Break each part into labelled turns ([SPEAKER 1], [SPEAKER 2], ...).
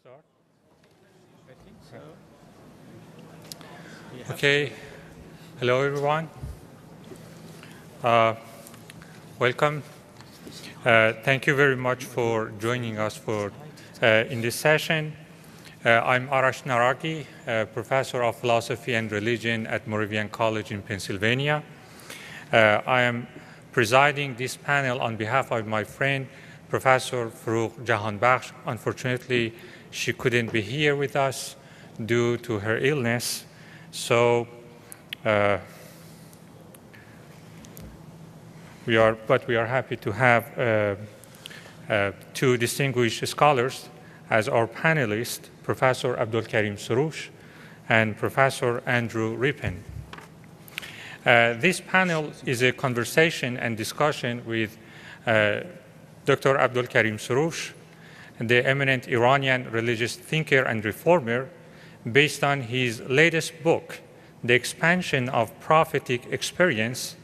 [SPEAKER 1] start?
[SPEAKER 2] I think so.
[SPEAKER 1] Okay. Hello, everyone. Uh, welcome. Uh, thank you very much for joining us for uh, in this session. Uh, I'm Arash Naraghi, uh, professor of philosophy and religion at Moravian College in Pennsylvania. Uh, I am presiding this panel on behalf of my friend, Professor Forough Jahanbakhsh. Unfortunately, she couldn't be here with us due to her illness. So uh, we are, but we are happy to have uh, uh, two distinguished scholars as our panelists, Professor Abdul Karim Soroush and Professor Andrew Rippin. Uh, this panel is a conversation and discussion with uh, Dr. Abdul Karim Soroush, the eminent Iranian religious thinker and reformer, based on his latest book, The Expansion of Prophetic Experience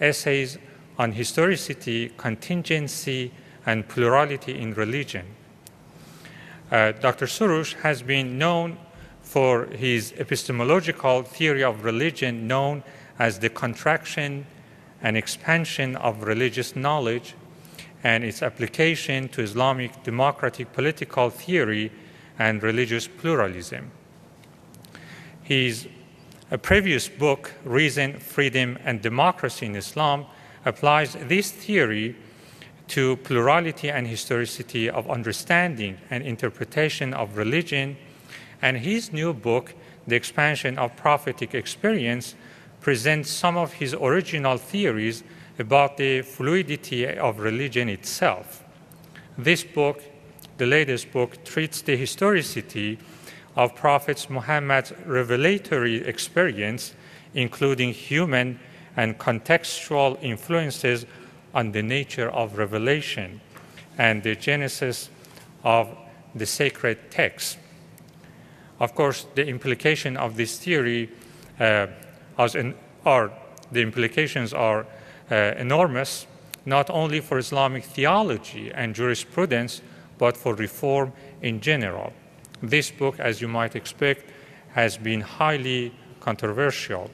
[SPEAKER 1] Essays on Historicity, Contingency, and Plurality in Religion. Uh, Dr. Soroush has been known for his epistemological theory of religion known as the contraction and expansion of religious knowledge and its application to Islamic democratic political theory and religious pluralism. His previous book, Reason, Freedom, and Democracy in Islam, applies this theory to plurality and historicity of understanding and interpretation of religion. And his new book, The Expansion of Prophetic Experience, presents some of his original theories about the fluidity of religion itself. This book, the latest book, treats the historicity of Prophet Muhammad's revelatory experience, including human and contextual influences on the nature of revelation and the genesis of the sacred text. Of course, the implication of this theory uh, are the implications are Uh, enormous, not only for Islamic theology and jurisprudence, but for reform in general. This book, as you might expect, has been highly controversial.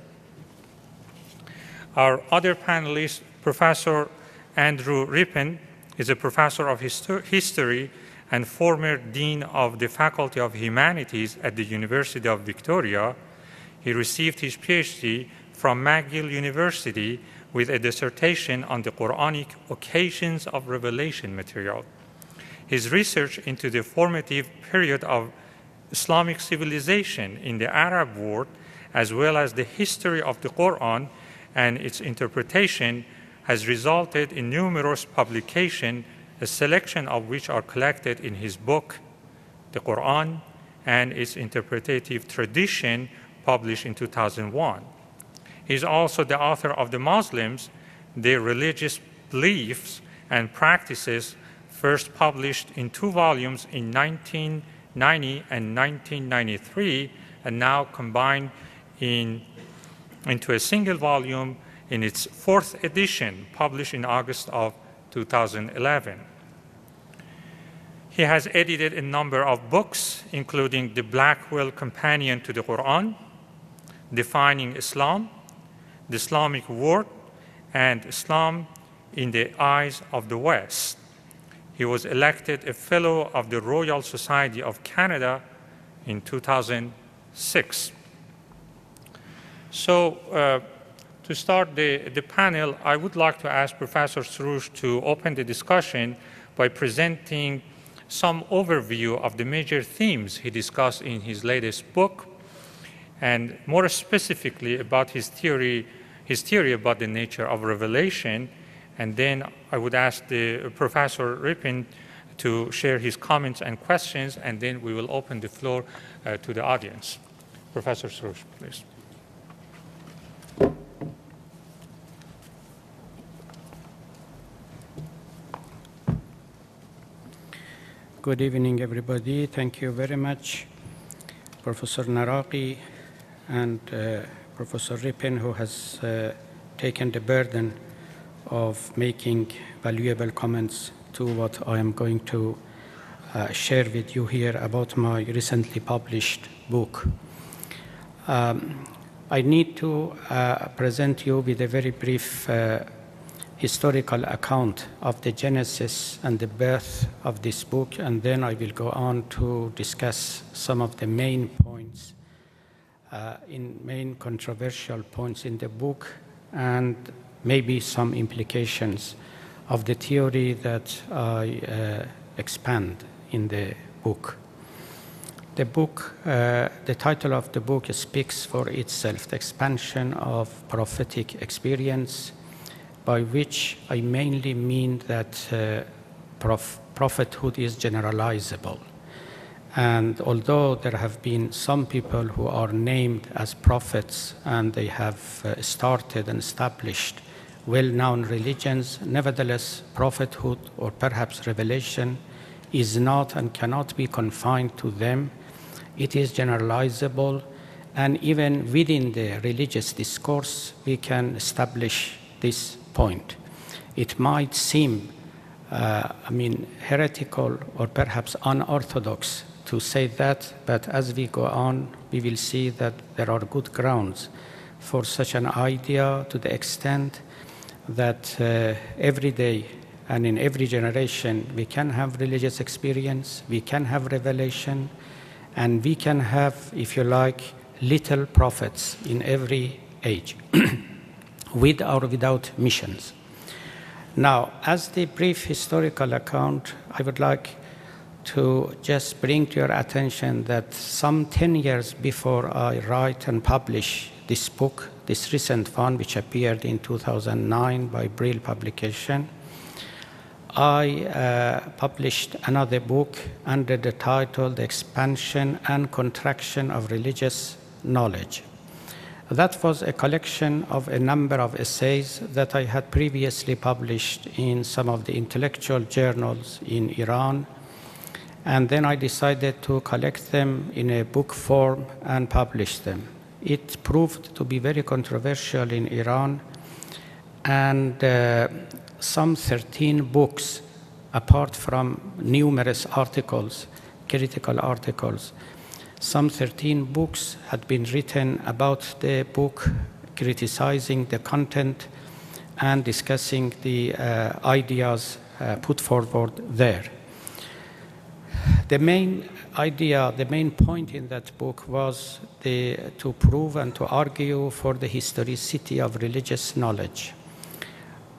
[SPEAKER 1] Our other panelist, Professor Andrew Rippin, is a professor of history and former dean of the Faculty of Humanities at the University of Victoria. He received his PhD from McGill University with a dissertation on the Quranic occasions of revelation material. His research into the formative period of Islamic civilization in the Arab world, as well as the history of the Quran and its interpretation, has resulted in numerous publications, a selection of which are collected in his book, The Quran and its Interpretative Tradition, published in 2001. He's also the author of The Muslims, Their Religious Beliefs and Practices, first published in two volumes in 1990 and 1993, and now combined in, into a single volume in its fourth edition, published in August of 2011. He has edited a number of books, including the Blackwell Companion to the Quran, Defining Islam, the Islamic world and Islam in the eyes of the West. He was elected a Fellow of the Royal Society of Canada in 2006. So, uh, to start the, the panel, I would like to ask Professor Soroush to open the discussion by presenting some overview of the major themes he discussed in his latest book, and more specifically about his theory his theory about the nature of revelation. And then I would ask the Professor Rippin to share his comments and questions, and then we will open the floor uh, to the audience. Professor Soroush, please.
[SPEAKER 2] Good evening, everybody. Thank you very much, Professor Naraghi and uh, Professor Rippin, who has uh, taken the burden of making valuable comments to what I am going to uh, share with you here about my recently published book. Um, I need to uh, present you with a very brief uh, historical account of the genesis and the birth of this book, and then I will go on to discuss some of the main points, uh, in main controversial points in the book, and maybe some implications of the theory that I uh, expand in the book. The book, uh, the title of the book speaks for itself, the expansion of prophetic experience, by which I mainly mean that uh, prophethood is generalizable. And although there have been some people who are named as prophets and they have uh, started and established well known religions, nevertheless, prophethood or perhaps revelation is not and cannot be confined to them. It is generalizable, and even within the religious discourse, we can establish this point. It might seem, uh, I mean, heretical or perhaps unorthodox to say that, but as we go on, we will see that there are good grounds for such an idea to the extent that uh, every day and in every generation we can have religious experience, we can have revelation, and we can have, if you like, little prophets in every age, with or without missions. Now, as the brief historical account, I would like to just bring to your attention that some 10 years before I write and publish this book, this recent one, which appeared in 2009 by Brill Publication, I uh, published another book under the title The Expansion and Contraction of Religious Knowledge. That was a collection of a number of essays that I had previously published in some of the intellectual journals in Iran. And then I decided to collect them in a book form and publish them. It proved to be very controversial in Iran, and uh, some 13 books, apart from numerous articles, critical articles, some 13 books had been written about the book, criticizing the content and discussing the uh, ideas uh, put forward there. The main idea, the main point in that book was the, to prove and to argue for the historicity of religious knowledge.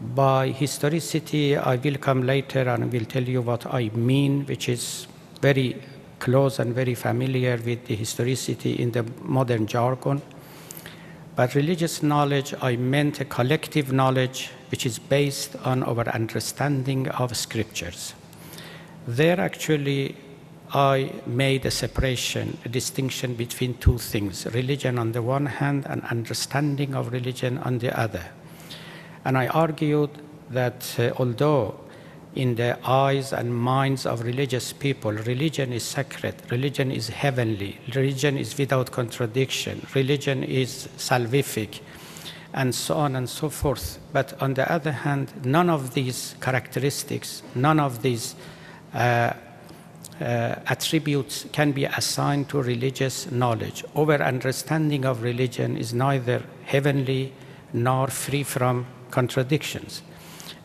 [SPEAKER 2] By historicity, I will come later and will tell you what I mean, which is very close and very familiar with the historicity in the modern jargon. But religious knowledge, I meant a collective knowledge which is based on our understanding of scriptures. There actually I made a separation, a distinction between two things religion on the one hand and understanding of religion on the other. And I argued that uh, although in the eyes and minds of religious people, religion is sacred, religion is heavenly, religion is without contradiction, religion is salvific, and so on and so forth. But on the other hand, none of these characteristics, none of these Uh, uh, attributes can be assigned to religious knowledge. Our understanding of religion is neither heavenly nor free from contradictions.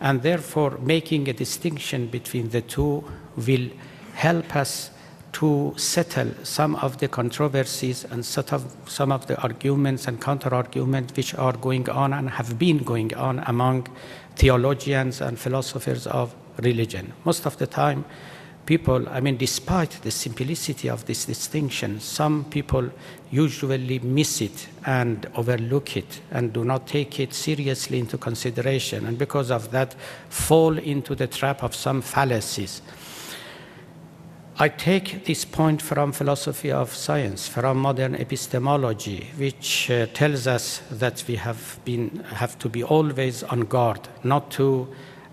[SPEAKER 2] And therefore, making a distinction between the two will help us to settle some of the controversies and some of the arguments and counter arguments which are going on and have been going on among theologians and philosophers of religion. Most of the time, people, I mean, despite the simplicity of this distinction, some people usually miss it and overlook it and do not take it seriously into consideration, and because of that, fall into the trap of some fallacies. I take this point from philosophy of science, from modern epistemology, which uh, tells us that we have, been, have to be always on guard, not to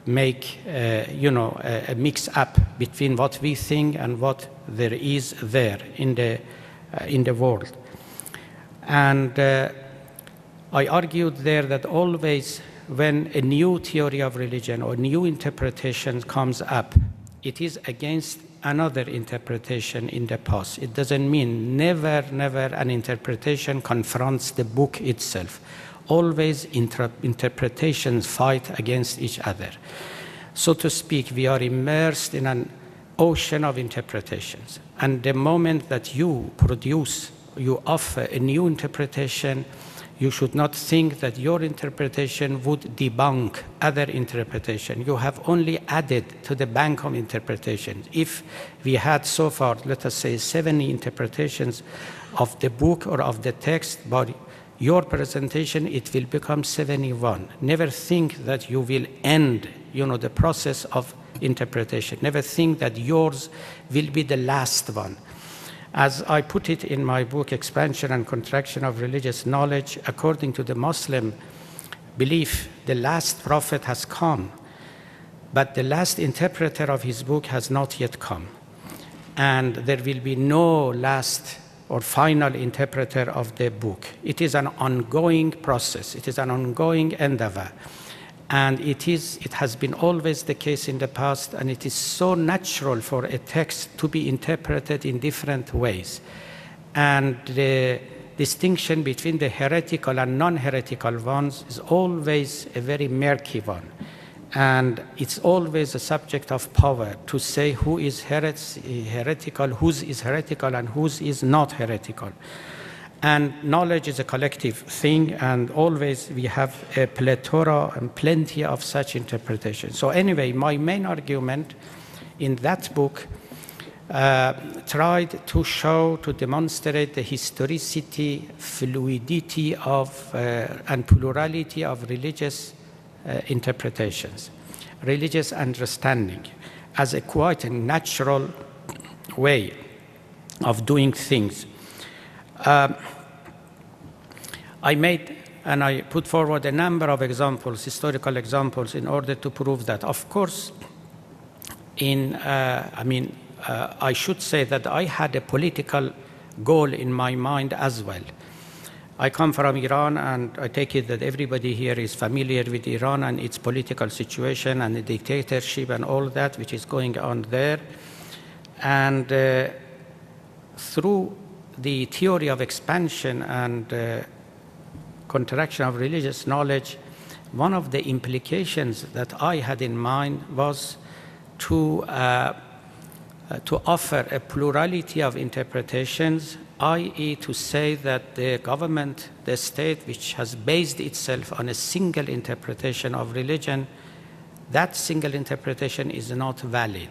[SPEAKER 2] make uh, you know a, a, mix up between what we think and what there is there in the uh, in the world and uh, i argued there that always when a new theory of religion or new interpretation comes up it is against another interpretation in the past. It doesn't mean never, never an interpretation confronts the book itself. Always inter- interpretations fight against each other. So to speak, we are immersed in an ocean of interpretations. And the moment that you produce, you offer a new interpretation, you should not think that your interpretation would debunk other interpretation. You have only added to the bank of interpretations. If we had so far, let us say, 70 interpretations of the book or of the text, but your presentation, it will become 71. Never think that you will end, you know, the process of interpretation. Never think that yours will be the last one. As I put it in my book, Expansion and Contraction of Religious Knowledge, according to the Muslim belief, the last prophet has come, but the last interpreter of his book has not yet come. And there will be no last or final interpreter of the book. It is an ongoing process, it is an ongoing endeavor. And it, is, it has been always the case in the past, and it is so natural for a text to be interpreted in different ways. And the distinction between the heretical and non heretical ones is always a very murky one. And it's always a subject of power to say who is heretical, whose is heretical, and whose is not heretical. And knowledge is a collective thing, and always we have a plethora and plenty of such interpretations. So, anyway, my main argument in that book uh, tried to show, to demonstrate the historicity, fluidity of, uh, and plurality of religious uh, interpretations, religious understanding, as a quite a natural way of doing things. Um, I made and I put forward a number of examples, historical examples, in order to prove that. Of course, in, uh, I mean, uh, I should say that I had a political goal in my mind as well. I come from Iran, and I take it that everybody here is familiar with Iran and its political situation and the dictatorship and all that which is going on there. And uh, through the theory of expansion and uh, contraction of religious knowledge, one of the implications that I had in mind was to, uh, uh, to offer a plurality of interpretations, i.e., to say that the government, the state, which has based itself on a single interpretation of religion, that single interpretation is not valid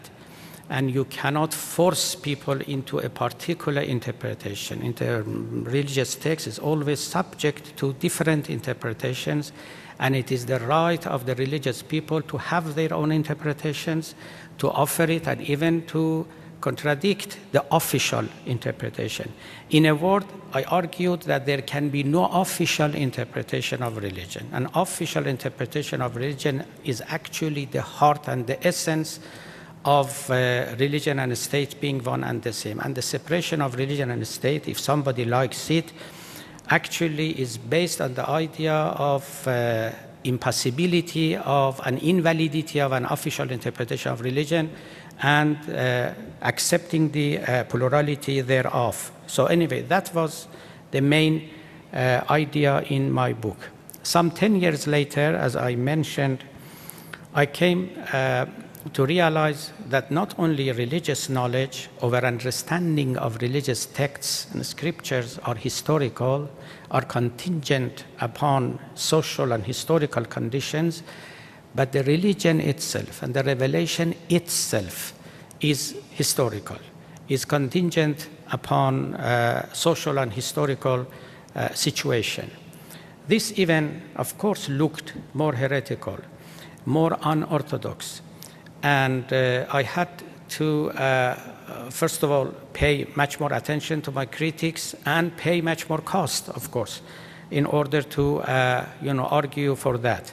[SPEAKER 2] and you cannot force people into a particular interpretation. Inter um, religious text is always subject to different interpretations, and it is the right of the religious people to have their own interpretations, to offer it, and even to contradict the official interpretation. In a word, I argued that there can be no official interpretation of religion. An official interpretation of religion is actually the heart and the essence of uh, religion and state being one and the same. And the separation of religion and state, if somebody likes it, actually is based on the idea of uh, impossibility of an invalidity of an official interpretation of religion and uh, accepting the uh, plurality thereof. So, anyway, that was the main uh, idea in my book. Some 10 years later, as I mentioned, I came to realize that not only religious knowledge or understanding of religious texts and scriptures are historical, are contingent upon social and historical conditions, but the religion itself and the revelation itself is historical, is contingent upon uh, social and historical uh, situation. This even, of course, looked more heretical, more unorthodox, and uh, I had to, uh, first of all, pay much more attention to my critics and pay much more cost, of course, in order to, uh, you know, argue for that.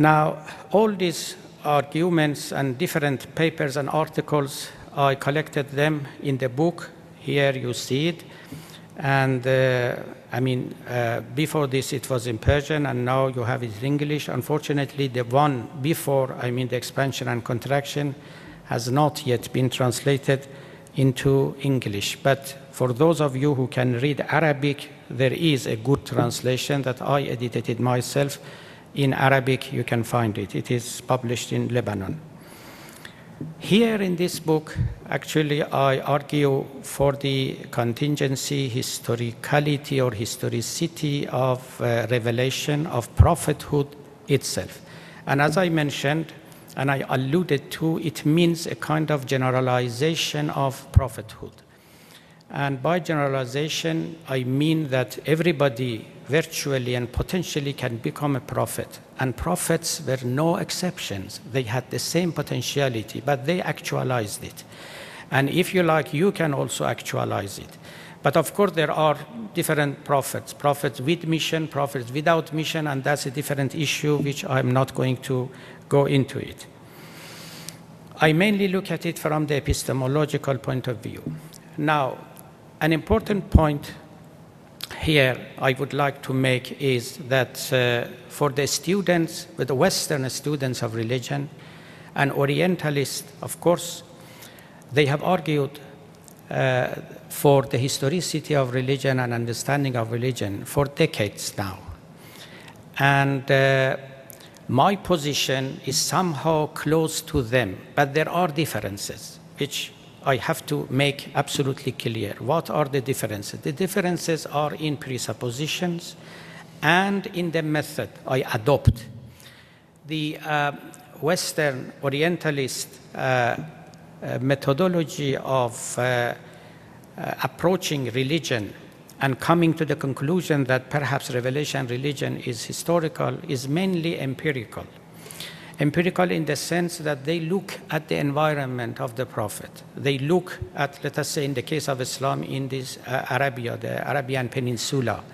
[SPEAKER 2] Now, all these arguments and different papers and articles, I collected them in the book. Here you see it. And uh, I mean, uh, before this it was in Persian, and now you have it in English. Unfortunately, the one before, I mean, the expansion and contraction, has not yet been translated into English. But for those of you who can read Arabic, there is a good translation that I edited it myself. In Arabic, you can find it. It is published in Lebanon. Here in this book, actually, I argue for the contingency, historicality, or historicity of uh, revelation of prophethood itself. And as I mentioned, and I alluded to, it means a kind of generalization of prophethood. And by generalization, I mean that everybody virtually and potentially can become a prophet. And prophets were no exceptions. They had the same potentiality, but they actualized it. And if you like, you can also actualize it. But of course, there are different prophets prophets with mission, prophets without mission, and that's a different issue which I'm not going to go into it. I mainly look at it from the epistemological point of view. Now, an important point here I would like to make is that uh, for the students, the Western students of religion, and Orientalists, of course, they have argued uh, for the historicity of religion and understanding of religion for decades now. And uh, my position is somehow close to them, but there are differences, which I have to make absolutely clear. What are the differences? The differences are in presuppositions and in the method I adopt. The uh, Western Orientalist uh, uh, methodology of uh, uh, approaching religion and coming to the conclusion that perhaps revelation religion is historical is mainly empirical empirical in the sense that they look at the environment of the Prophet. They look at, let us say, in the case of Islam, in this uh, Arabia, the Arabian Peninsula.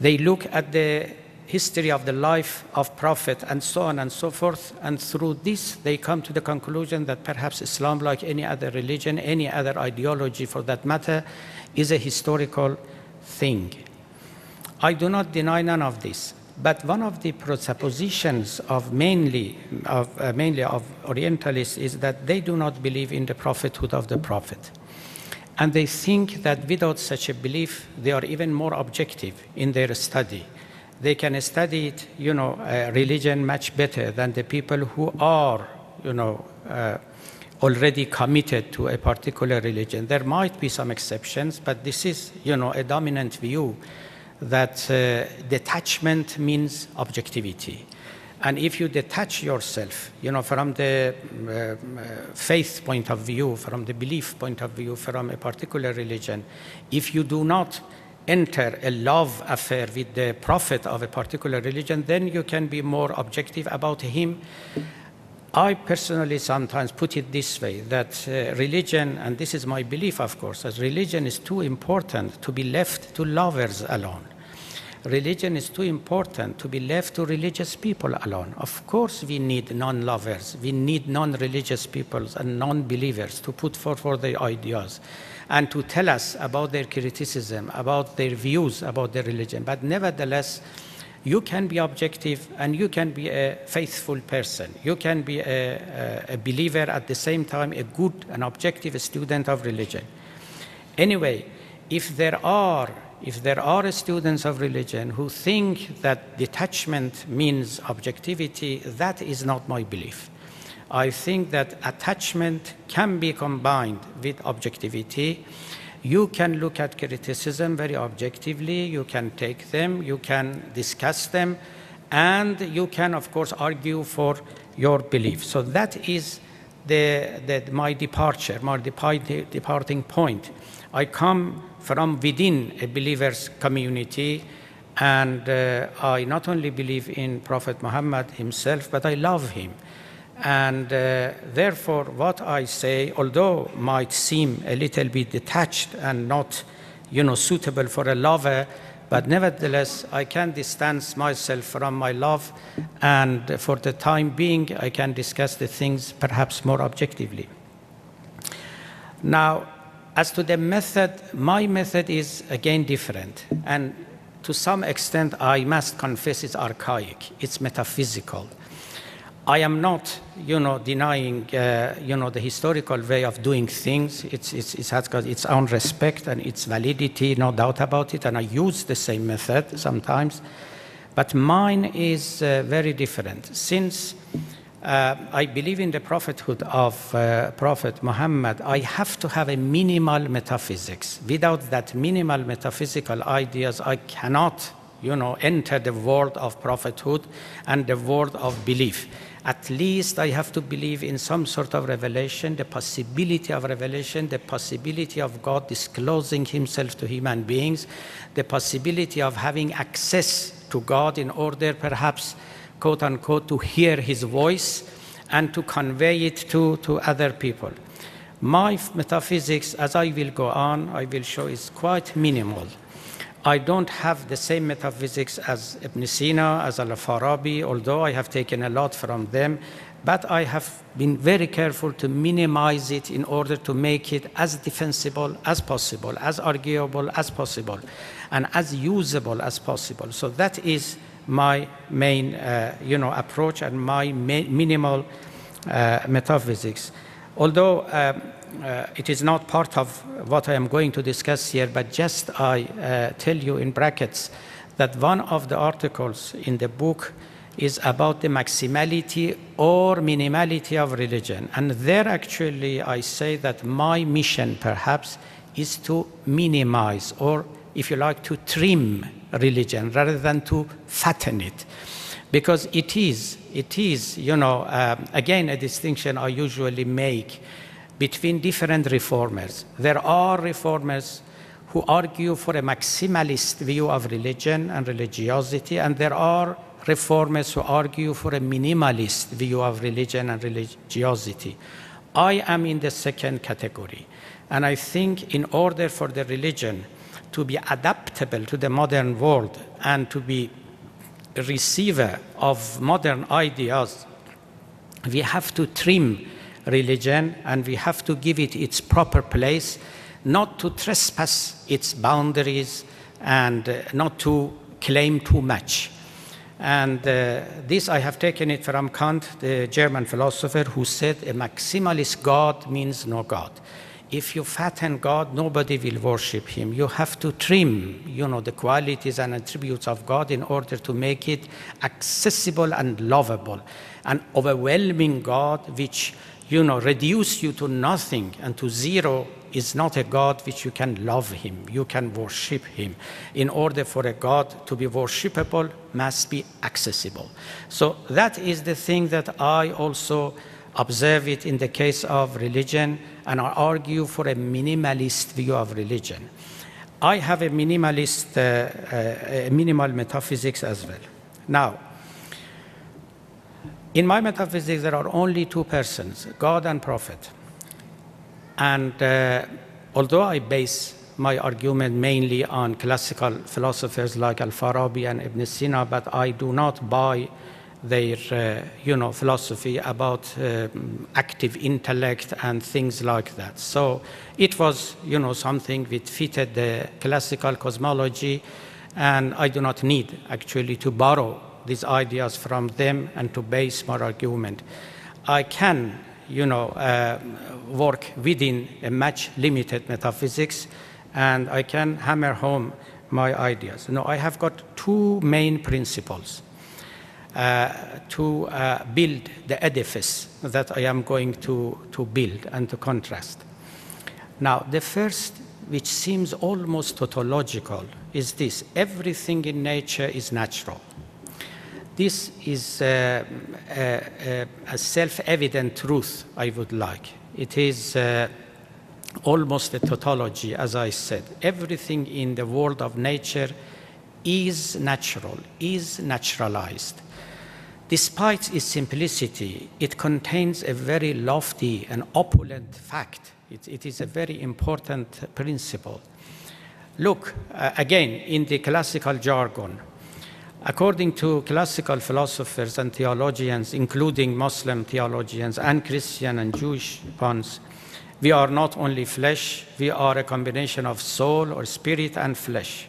[SPEAKER 2] They look at the history of the life of Prophet and so on and so forth. And through this, they come to the conclusion that perhaps Islam, like any other religion, any other ideology for that matter, is a historical thing. I do not deny none of this. But one of the presuppositions of mainly of, uh, mainly of Orientalists is that they do not believe in the prophethood of the prophet. And they think that without such a belief, they are even more objective in their study. They can study it, you know, uh, religion much better than the people who are, you know, uh, already committed to a particular religion. There might be some exceptions, but this is, you know, a dominant view that uh, detachment means objectivity. And if you detach yourself, you know, from the uh, faith point of view, from the belief point of view, from a particular religion, if you do not enter a love affair with the prophet of a particular religion, then you can be more objective about him. I personally sometimes put it this way that uh, religion, and this is my belief, of course, as religion is too important to be left to lovers alone religion is too important to be left to religious people alone. Of course, we need non lovers, we need non religious people and non believers to put forward their ideas and to tell us about their criticism, about their views about their religion. But nevertheless, you can be objective and you can be a faithful person. You can be a, a, a believer at the same time, a good and objective student of religion. Anyway, if there are if there are students of religion who think that detachment means objectivity, that is not my belief. I think that attachment can be combined with objectivity. You can look at criticism very objectively, you can take them, you can discuss them, and you can, of course, argue for your belief. So that is the, the, my departure, my departing point. I come from within a believer's community, and uh, I not only believe in Prophet Muhammad himself, but I love him. And uh, therefore, what I say, although might seem a little bit detached and not, you know, suitable for a lover, but nevertheless, I can distance myself from my love, and for the time being, I can discuss the things perhaps more objectively. Now, as to the method, my method is again different. And to some extent, I must confess it's archaic, it's metaphysical. I am not, you know, denying, uh, you know, the historical way of doing things. It's, it's, it has got its own respect and its validity, no doubt about it, and I use the same method sometimes. But mine is uh, very different. Since uh, I believe in the prophethood of uh, Prophet Muhammad, I have to have a minimal metaphysics. Without that minimal metaphysical ideas, I cannot, you know, enter the world of prophethood and the world of belief at least I have to believe in some sort of revelation, the possibility of revelation, the possibility of God disclosing himself to human beings, the possibility of having access to God in order perhaps, quote unquote, to hear his voice and to convey it to, to other people. My metaphysics, as I will go on, I will show, is quite minimal. I don't have the same metaphysics as Ibn Sina, as Al-Farabi, although I have taken a lot from them, but I have been very careful to minimize it in order to make it as defensible as possible, as arguable as possible, and as usable as possible. So that is my main, uh, you know, approach and my minimal uh, metaphysics. Although um, uh, it is not part of what I am going to discuss here, but just I uh, tell you in brackets that one of the articles in the book is about the maximality or minimality of religion. And there actually I say that my mission perhaps is to minimize or if you like to trim religion rather than to fatten it because it is it is you know um, again a distinction i usually make between different reformers. There are reformers who argue for a maximalist view of religion and religiosity, and there are reformers who argue for a minimalist view of religion and religiosity. I am in the second category, and I think in order for the religion to be adaptable to the modern world and to be a receiver of modern ideas, we have to trim religion and we have to give it its proper place, not to trespass its boundaries and uh, not to claim too much. And uh, this I have taken it from Kant, the German philosopher, who said a maximalist God means no God. If you fatten God, nobody will worship him. You have to trim, you know, the qualities and attributes of God in order to make it accessible and lovable. An overwhelming God which you know, reduce you to nothing and to zero is not a God which you can love him, you can worship him. In order for a God to be worshipable, must be accessible. So that is the thing that I also observe it in the case of religion, and I argue for a minimalist view of religion. I have a minimalist, uh, uh, minimal metaphysics as well. Now, in my metaphysics, there are only two persons God and prophet. And uh, although I base my argument mainly on classical philosophers like Al Farabi and Ibn Sina, but I do not buy their uh, you know, philosophy about uh, active intellect and things like that. So it was you know, something which fitted the classical cosmology, and I do not need actually to borrow these ideas from them and to base my argument. I can, you know, uh, work within a much limited metaphysics and I can hammer home my ideas. No, I have got two main principles to uh, build the edifice that I am going to, to build and to contrast. Now, the first, which seems almost tautological, is this everything in nature is natural. This is uh, a, a self-evident truth, I would like. It is uh, almost a tautology, as I said. Everything in the world of nature is natural, is naturalized. Despite its simplicity, it contains a very lofty and opulent fact. it, it is a very important principle. Look, uh, again, in the classical jargon, According to classical philosophers and theologians, including Muslim theologians and Christian and Jewish ones, we are not only flesh, we are a combination of soul or spirit and flesh.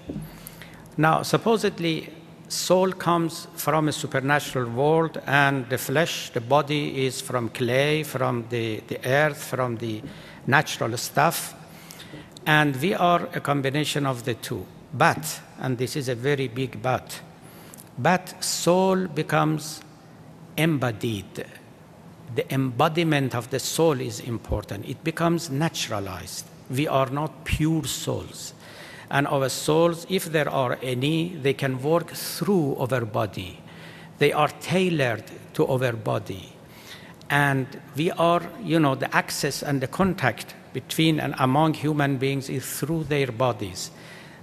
[SPEAKER 2] Now, supposedly, soul comes from a supernatural world, and the flesh, the body, is from clay, from the, the earth, from the natural stuff. And we are a combination of the two. But, and this is a very big but, but soul becomes embodied. The embodiment of the soul is important. It becomes naturalized. We are not pure souls. And our souls, if there are any, they can work through our body. They are tailored to our body. And we are, you know, the access and the contact between and among human beings is through their bodies.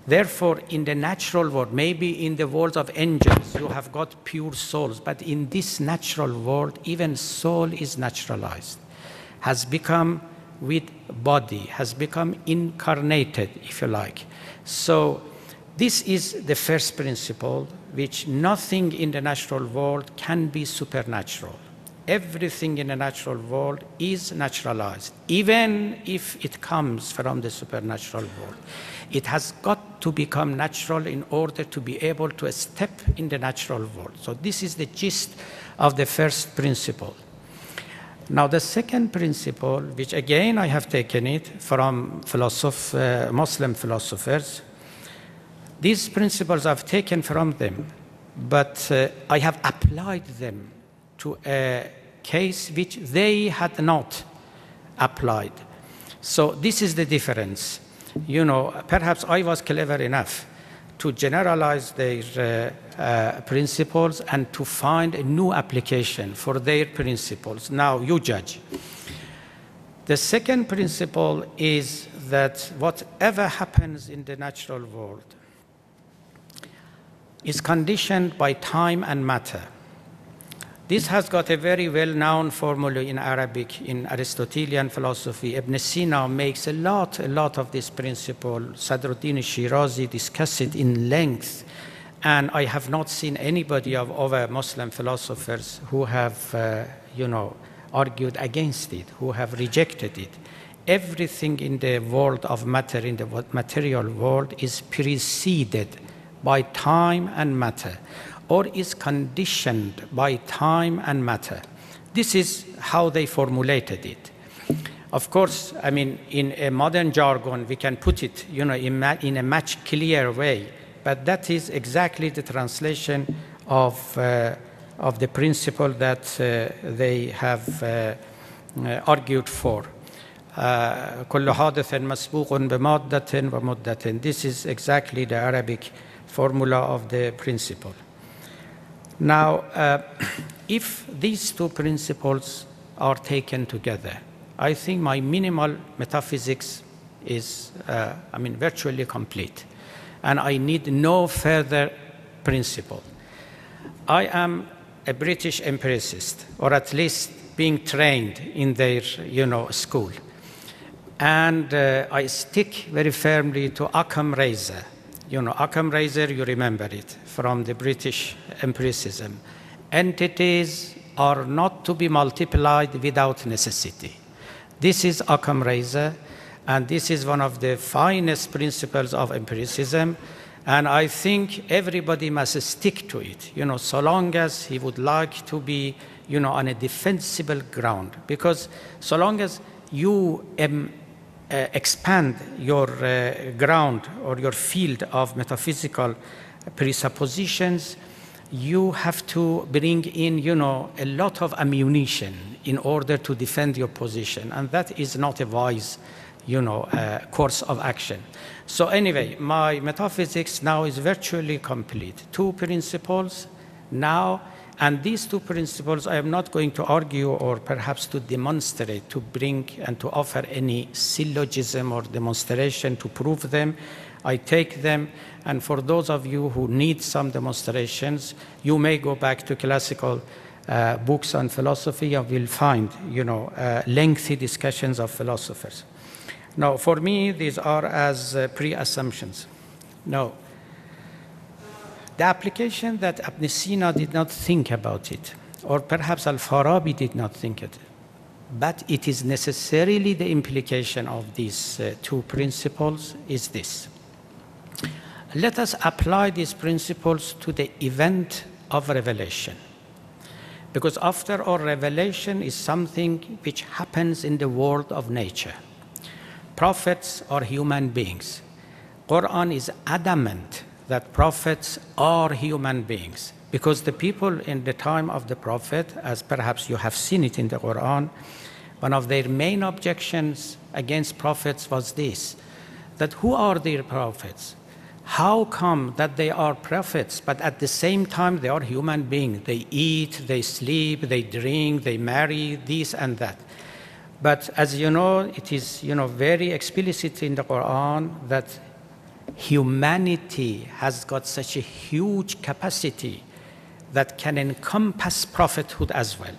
[SPEAKER 2] Therefore, in the natural world, maybe in the world of angels, you have got pure souls, but in this natural world, even soul is naturalized, has become with body, has become incarnated, if you like. So, this is the first principle, which nothing in the natural world can be supernatural. Everything in the natural world is naturalized, even if it comes from the supernatural world. It has got to become natural in order to be able to step in the natural world. So, this is the gist of the first principle. Now, the second principle, which again I have taken it from philosoph- uh, Muslim philosophers, these principles I've taken from them, but uh, I have applied them to a case which they had not applied. So, this is the difference. You know, perhaps I was clever enough to generalize their uh, uh, principles and to find a new application for their principles. Now, you judge. The second principle is that whatever happens in the natural world is conditioned by time and matter. This has got a very well-known formula in Arabic, in Aristotelian philosophy. Ibn Sina makes a lot, a lot of this principle. Sadruddin Shirazi discuss it in length. And I have not seen anybody of other Muslim philosophers who have, uh, you know, argued against it, who have rejected it. Everything in the world of matter, in the material world, is preceded by time and matter or is conditioned by time and matter. This is how they formulated it. Of course, I mean, in a modern jargon, we can put it, you know, in, in a much clearer way, but that is exactly the translation of, uh, of the principle that uh, they have uh, argued for. كل حادث مسبوق بمادة ومدة. This is exactly the Arabic formula of the principle. Now, uh, if these two principles are taken together, I think my minimal metaphysics is, uh, I mean, virtually complete. And I need no further principle. I am a British empiricist, or at least being trained in their, you know, school. And uh, I stick very firmly to Occam Razor. You know, Occam Razor, you remember it from the British empiricism. Entities are not to be multiplied without necessity. This is Occam Razor, and this is one of the finest principles of empiricism. And I think everybody must stick to it, you know, so long as he would like to be, you know, on a defensible ground. Because so long as you expand your uh, ground or your field of metaphysical presuppositions, you have to bring in, you know, a lot of ammunition in order to defend your position, and that is not a wise, you know, uh, course of action. So anyway, my metaphysics now is virtually complete. Two principles now, and these two principles I am not going to argue or perhaps to demonstrate, to bring and to offer any syllogism or demonstration to prove them. I take them, and for those of you who need some demonstrations, you may go back to classical uh, books on philosophy and will find, you know, uh, lengthy discussions of philosophers. Now, for me, these are as uh, pre-assumptions. Now, the application that Ibn Sina did not think about it, or perhaps Al-Farabi did not think it, but it is necessarily the implication of these uh, two principles is this let us apply these principles to the event of revelation. Because after all, revelation is something which happens in the world of nature. Prophets are human beings. Quran is adamant that prophets are human beings because the people in the time of the prophet, as perhaps you have seen it in the Quran, one of their main objections against prophets was this that who are their prophets? How come that they are prophets, but at the same time they are human beings? They eat, they sleep, they drink, they marry, this and that. But as you know, it is you know, very explicit in the Quran that humanity has got such a huge capacity that can encompass prophethood as well.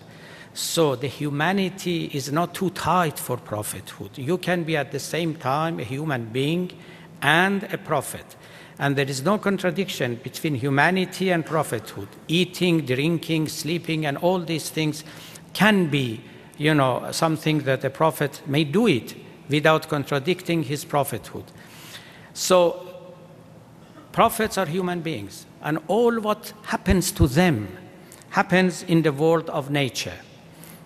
[SPEAKER 2] So the humanity is not too tight for prophethood. You can be at the same time a human being and a prophet. And there is no contradiction between humanity and prophethood. Eating, drinking, sleeping, and all these things can be, you know, something that a prophet may do it without contradicting his prophethood. So prophets are human beings, and all what happens to them happens in the world of nature.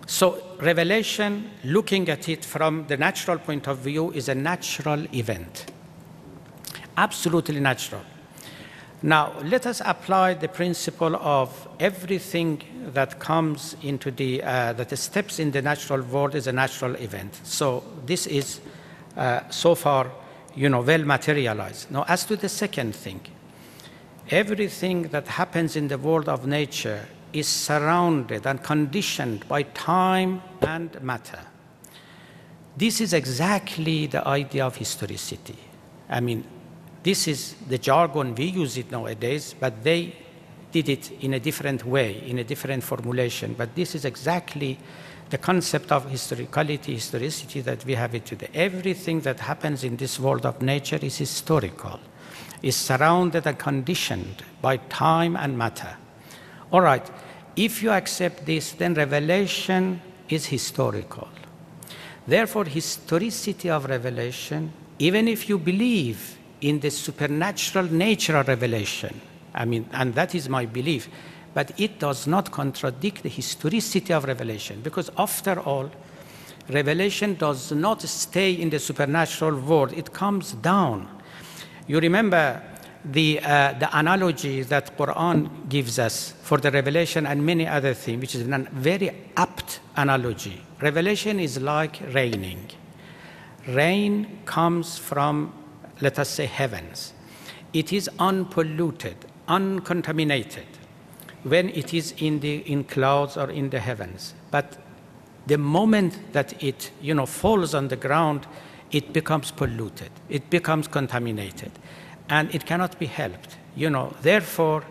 [SPEAKER 2] So, revelation, looking at it from the natural point of view, is a natural event. Absolutely natural. Now, let us apply the principle of everything that comes into the, uh, that steps in the natural world is a natural event. So, this is uh, so far, you know, well materialized. Now, as to the second thing, everything that happens in the world of nature is surrounded and conditioned by time and matter. This is exactly the idea of historicity. I mean, this is the jargon, we use it nowadays, but they did it in a different way, in a different formulation. But this is exactly the concept of historicality, historicity that we have it today. Everything that happens in this world of nature is historical, is surrounded and conditioned by time and matter. All right, if you accept this, then revelation is historical. Therefore, historicity of revelation, even if you believe in the supernatural nature of revelation, I mean, and that is my belief, but it does not contradict the historicity of revelation, because after all, revelation does not stay in the supernatural world, it comes down. You remember the, uh, the analogy that Quran gives us for the revelation and many other things, which is a very apt analogy. Revelation is like raining. Rain comes from, let us say, heavens. It is unpolluted, uncontaminated when it is in the in clouds or in the heavens. But the moment that it you know falls on the ground, it becomes polluted. It becomes contaminated and it cannot be helped. You know, therefore,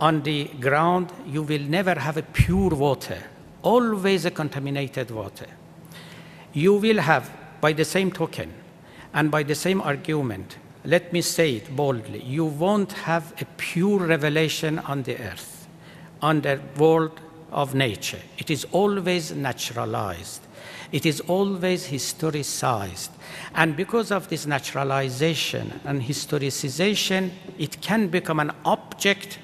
[SPEAKER 2] on the ground, you will never have a pure water, always a contaminated water. You will have, by the same token and by the same argument, let me say it boldly, you won't have a pure revelation on the earth, on the world of nature. It is always naturalized. It is always historicized. And because of this naturalization and historicization, it can become an object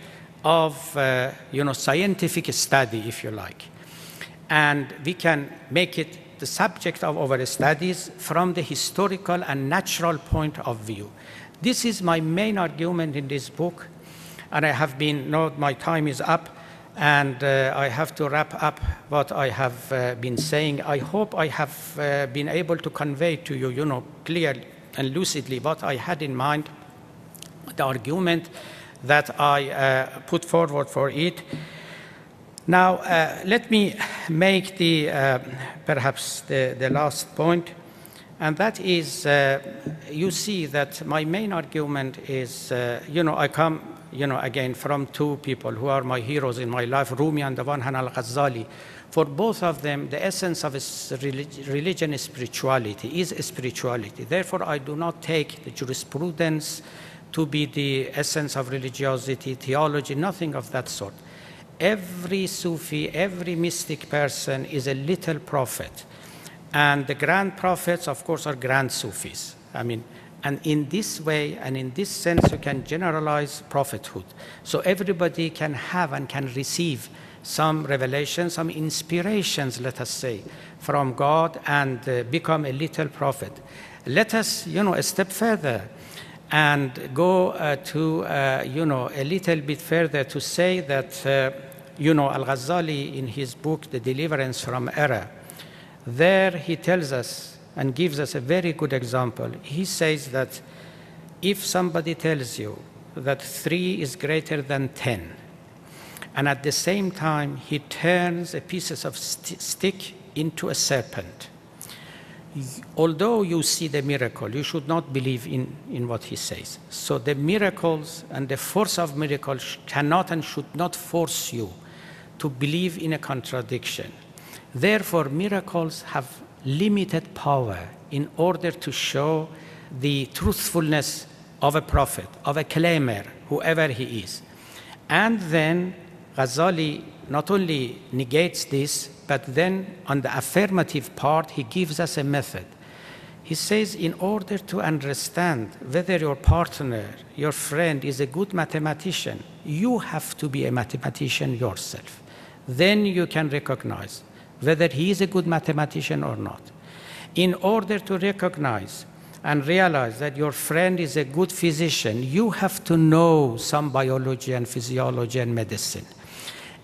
[SPEAKER 2] of uh, you know, scientific study, if you like. And we can make it the subject of our studies from the historical and natural point of view. This is my main argument in this book, and I have been, no, my time is up, and uh, I have to wrap up what I have uh, been saying. I hope I have uh, been able to convey to you, you know, clearly and lucidly what I had in mind, the argument that I uh, put forward for it. Now, uh, let me make the uh, perhaps the, the last point, and that is, you see that my main argument is, you know, I come you know, again, from two people who are my heroes in my life, Rumi and the one hand al-Ghazali. For both of them, the essence of religion is spirituality, is spirituality. Therefore, I do not take the jurisprudence to be the essence of religiosity, theology, nothing of that sort. Every Sufi, every mystic person is a little prophet. And the grand prophets, of course, are grand Sufis. I mean, And in this way and in this sense, you can generalize prophethood. So everybody can have and can receive some revelation, some inspirations, let us say, from God and uh, become a little prophet. Let us, you know, a step further and go uh, to, uh, you know, a little bit further to say that, uh, you know, Al Ghazali in his book, The Deliverance from Error, there he tells us and gives us a very good example. He says that if somebody tells you that three is greater than 10, and at the same time he turns a piece of st- stick into a serpent, although you see the miracle, you should not believe in, in what he says. So the miracles and the force of miracles cannot and should not force you to believe in a contradiction. Therefore, miracles have limited power in order to show the truthfulness of a prophet, of a claimer, whoever he is. And then Ghazali not only negates this, but then on the affirmative part, he gives us a method. He says, in order to understand whether your partner, your friend is a good mathematician, you have to be a mathematician yourself. Then you can recognize whether he is a good mathematician or not. In order to recognize and realize that your friend is a good physician, you have to know some biology and physiology and medicine.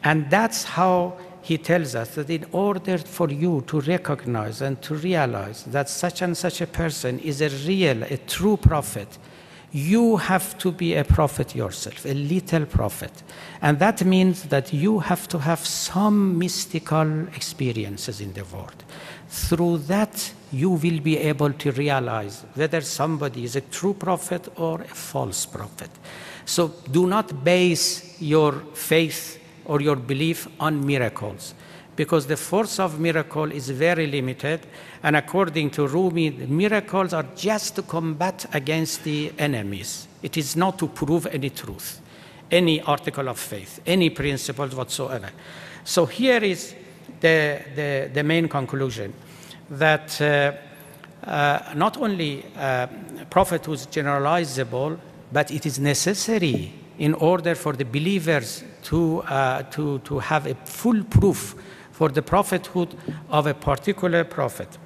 [SPEAKER 2] And that's how he tells us that in order for you to recognize and to realize that such and such a person is a real, a true prophet, you have to be a prophet yourself, a little prophet. And that means that you have to have some mystical experiences in the world. Through that, you will be able to realize whether somebody is a true prophet or a false prophet. So do not base your faith or your belief on miracles because the force of miracle is very limited and according to rumi miracles are just to combat against the enemies. It is not to prove any truth any article of faith any principles whatsoever. So here is the, the, the main conclusion that uh, uh, not only uh, is generalizable but it is necessary in order for the believers to, uh, to, to have a full proof for the prophethood of a particular prophet.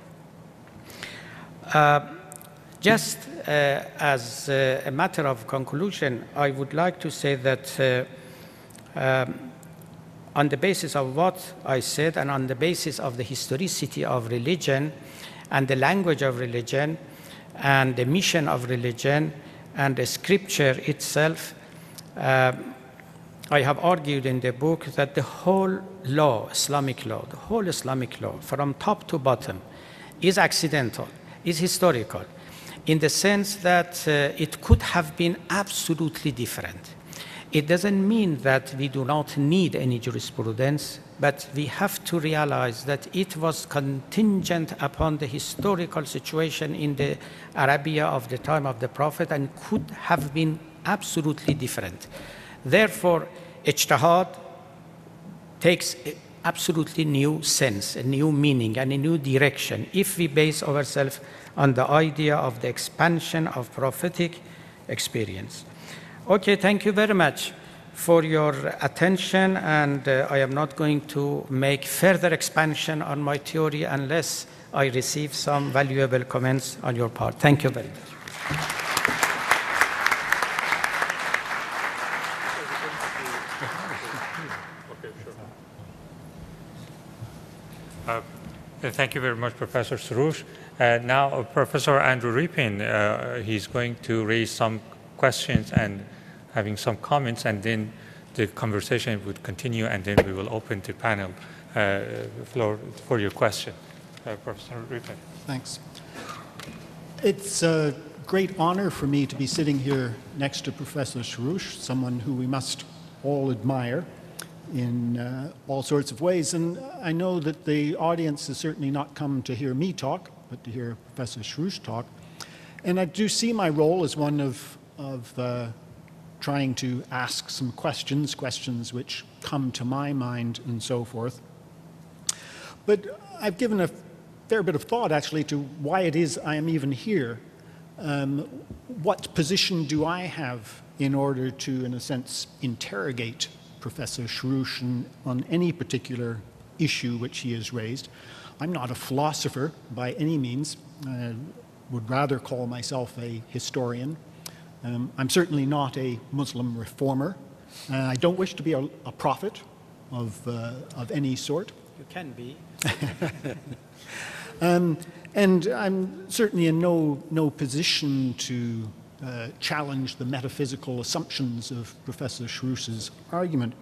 [SPEAKER 2] Uh, just uh, as uh, a matter of conclusion, I would like to say that uh, um, on the basis of what I said and on the basis of the historicity of religion and the language of religion and the mission of religion and the scripture itself, uh, I have argued in the book that the whole law, Islamic law, the whole Islamic law, from top to bottom, is accidental, is historical, in the sense that uh, it could have been absolutely different. It doesn't mean that we do not need any jurisprudence, but we have to realize that it was contingent upon the historical situation in the Arabia of the time of the Prophet and could have been absolutely different. Therefore, ijtihad takes absolutely new sense, a new meaning, and a new direction if we base ourselves on the idea of the expansion of prophetic experience. Okay, thank you very much for your attention, and uh, I am not going to make further expansion on my theory unless I receive some valuable comments on your part. Thank you very much.
[SPEAKER 1] Thank you very much, Professor Soroush. Uh, now, uh, Professor Andrew Rippin, uh, he's going to raise some questions and having some comments, and then the conversation would continue, and then we will open the panel uh, floor for your question. Uh, Professor Rippin.
[SPEAKER 3] Thanks. It's a great honor for me to be sitting here next to Professor Soroush, someone who we must all admire in uh, all sorts of ways. And I know that the audience has certainly not come to hear me talk, but to hear Professor Soroush talk. And I do see my role as one of, of uh, trying to ask some questions, questions which come to my mind and so forth. But I've given a fair bit of thought actually to why it is I am even here. um, what position do I have in order to, in a sense, interrogate Professor Soroush on any particular issue which he has raised? I'm not a philosopher by any means. I would rather call myself a historian. Um, I'm certainly not a Muslim reformer. Uh, I don't wish to be a, a prophet of, uh, of any sort.
[SPEAKER 2] You can be.
[SPEAKER 3] um, and I'm certainly in no, no position to uh, challenge the metaphysical assumptions of Professor Soroush's argument.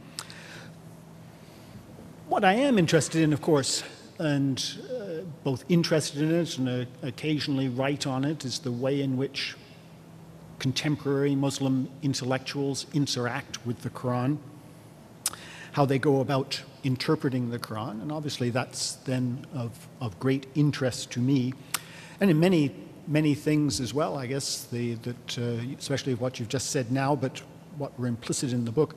[SPEAKER 3] What I am interested in, of course, and uh, both interested in it and uh, occasionally write on it, is the way in which contemporary Muslim intellectuals interact with the Quran, how they go about interpreting the Quran, and obviously that's then of, of great interest to me, and in many, many things as well, I guess, the, that, uh, especially what you've just said now, but what were implicit in the book,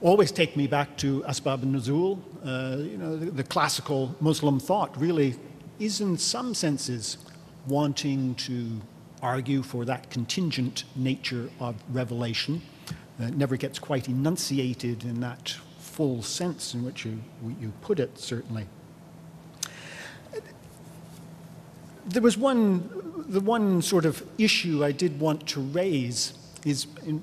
[SPEAKER 3] always take me back to Asbab al-Nuzul. Uh, you know, the, the classical Muslim thought really is in some senses wanting to argue for that contingent nature of revelation. Uh, it never gets quite enunciated in that full sense in which you, you put it, certainly. There was one, the one sort of issue I did want to raise is, in,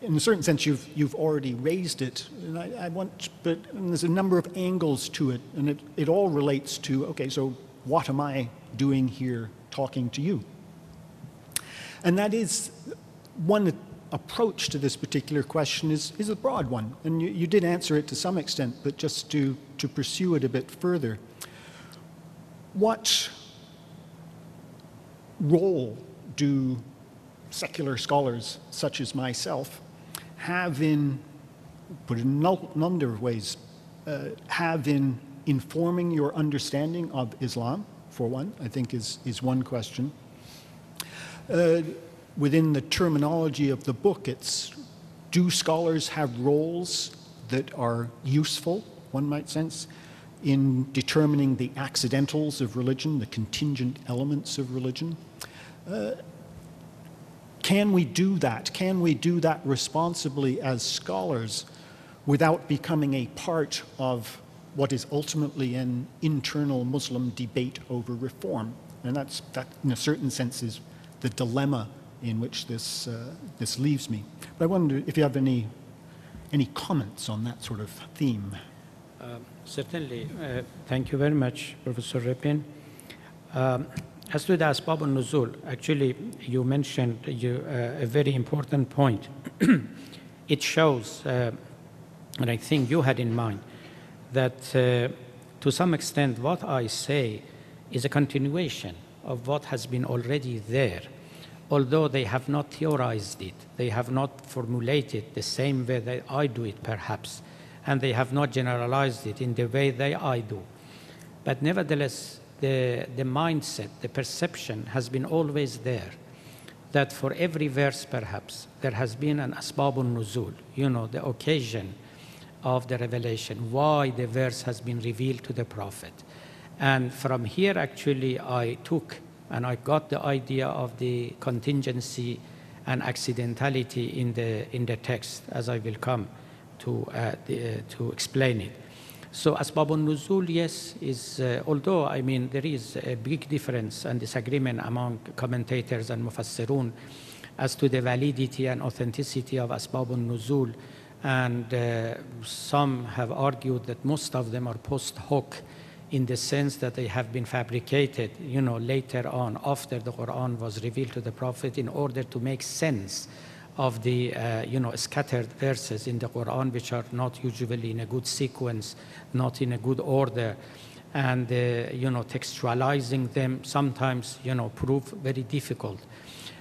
[SPEAKER 3] in a certain sense, you've, you've already raised it. And I, I want, but there's a number of angles to it, and it, it all relates to, okay, so what am I doing here talking to you? And that is one approach to this particular question is, is a broad one. And you, you did answer it to some extent, but just to, to pursue it a bit further. What role do secular scholars such as myself have in, put it in a number of ways, uh, have in informing your understanding of Islam, for one, I think is, is one question. Uh, within the terminology of the book, it's do scholars have roles that are useful, one might sense, in determining the accidentals of religion, the contingent elements of religion? Uh, can we do that? Can we do that responsibly as scholars without becoming a part of what is ultimately an internal Muslim debate over reform? And that's, that in a certain sense is the dilemma in which this, uh, this leaves me. But I wonder if you have any, any comments on that sort of theme.
[SPEAKER 2] Uh, certainly. Uh, thank you very much, Professor Rippin. Um, as to the Asbab al-Nuzul, actually, you mentioned you, a very important point. it shows, and I think you had in mind, that to some extent what I say is a continuation of what has been already there although they have not theorized it, they have not formulated the same way that I do it, perhaps, and they have not generalized it in the way that I do. But nevertheless, the, the mindset, the perception has been always there that for every verse, perhaps, there has been an asbabun nuzul, you know, the occasion of the revelation, why the verse has been revealed to the prophet. And from here, actually, I took and I got the idea of the contingency and accidentality in the, in the text, as I will come to, uh, the, uh, to explain it. So Asbabun Nuzul, yes, is, uh, although, I mean, there is a big difference and disagreement among commentators and mufassirun as to the validity and authenticity of Asbabun Nuzul, and uh, some have argued that most of them are post hoc in the sense that they have been fabricated, you know, later on after the Quran was revealed to the Prophet in order to make sense of the, uh, you know, scattered verses in the Quran which are not usually in a good sequence, not in a good order, and, uh, you know, textualizing them sometimes, you know, prove very difficult.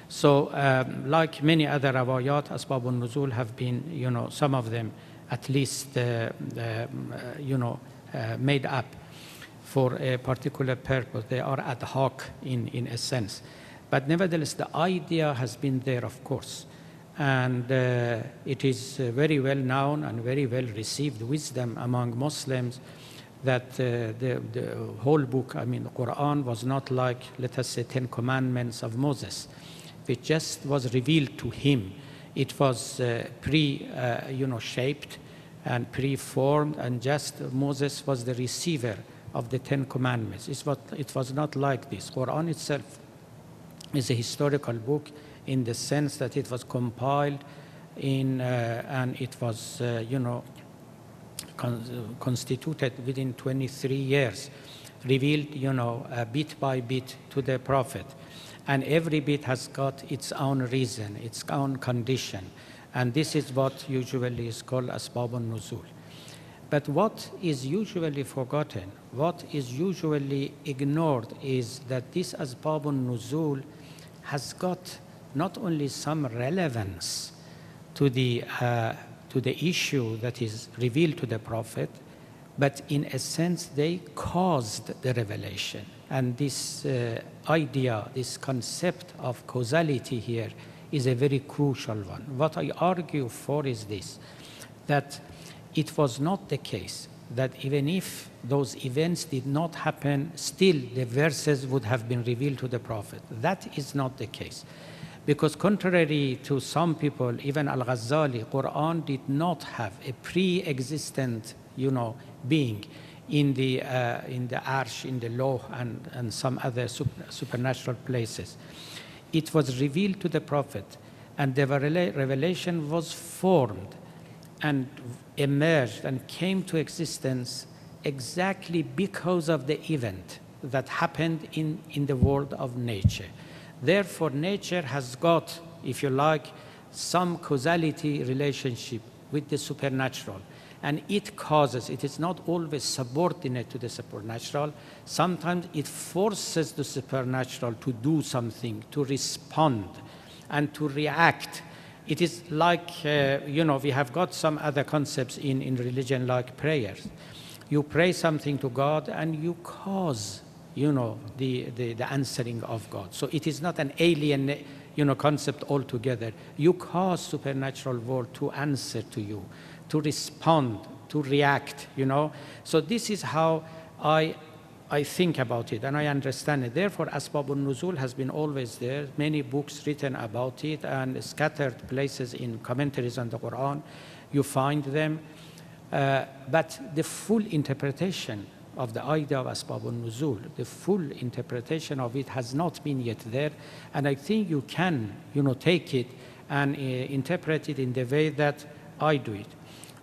[SPEAKER 2] So, um, like many other rawayat, Asbab al-Nuzul have been, you know, some of them at least, uh, um, uh you know, uh, made up for a particular purpose. They are ad hoc in, in a sense. But nevertheless, the idea has been there, of course. And uh, it is uh, very well known and very well received wisdom among Muslims that uh, the, the whole book, I mean, the Quran was not like, let us say, Ten Commandments of Moses. which just was revealed to him. It was uh, pre, uh, you know, shaped and pre-formed, and just Moses was the receiver of the Ten Commandments. It's what, it was not like this. Quran itself is a historical book in the sense that it was compiled in, uh, and it was, uh, you know, con- constituted within 23 years, revealed, you know, uh, bit by bit to the Prophet. And every bit has got its own reason, its own condition. And this is what usually is called asbab nuzul. But what is usually forgotten, what is usually ignored is that this asbab nuzul has got not only some relevance to the, uh, to the issue that is revealed to the prophet, but in a sense they caused the revelation. And this uh, idea, this concept of causality here is a very crucial one. What I argue for is this that it was not the case that even if those events did not happen, still the verses would have been revealed to the Prophet. That is not the case. Because contrary to some people, even Al-Ghazali, Quran did not have a pre-existent, you know, being in the, uh, in the Arsh, in the Lawh, and, and some other super, supernatural places. It was revealed to the Prophet, and the revelation was formed and emerged and came to existence exactly because of the event that happened in, in the world of nature. Therefore, nature has got, if you like, some causality relationship with the supernatural. And it causes, it is not always subordinate to the supernatural. Sometimes it forces the supernatural to do something, to respond, and to react. It is like, uh, you know, we have got some other concepts in, in religion like prayers. You pray something to God and you cause you know, the, the, the answering of God. So it is not an alien, you know, concept altogether. You cause supernatural world to answer to you, to respond, to react, you know. So this is how I, I think about it and I understand it. Therefore, Asbabun Nuzul has been always there, many books written about it and scattered places in commentaries on the Quran. You find them. Uh, but the full interpretation of the idea of Asbab al-Nuzul. the full interpretation of it has not been yet there. And I think you can, you know, take it and uh, interpret it in the way that I do it.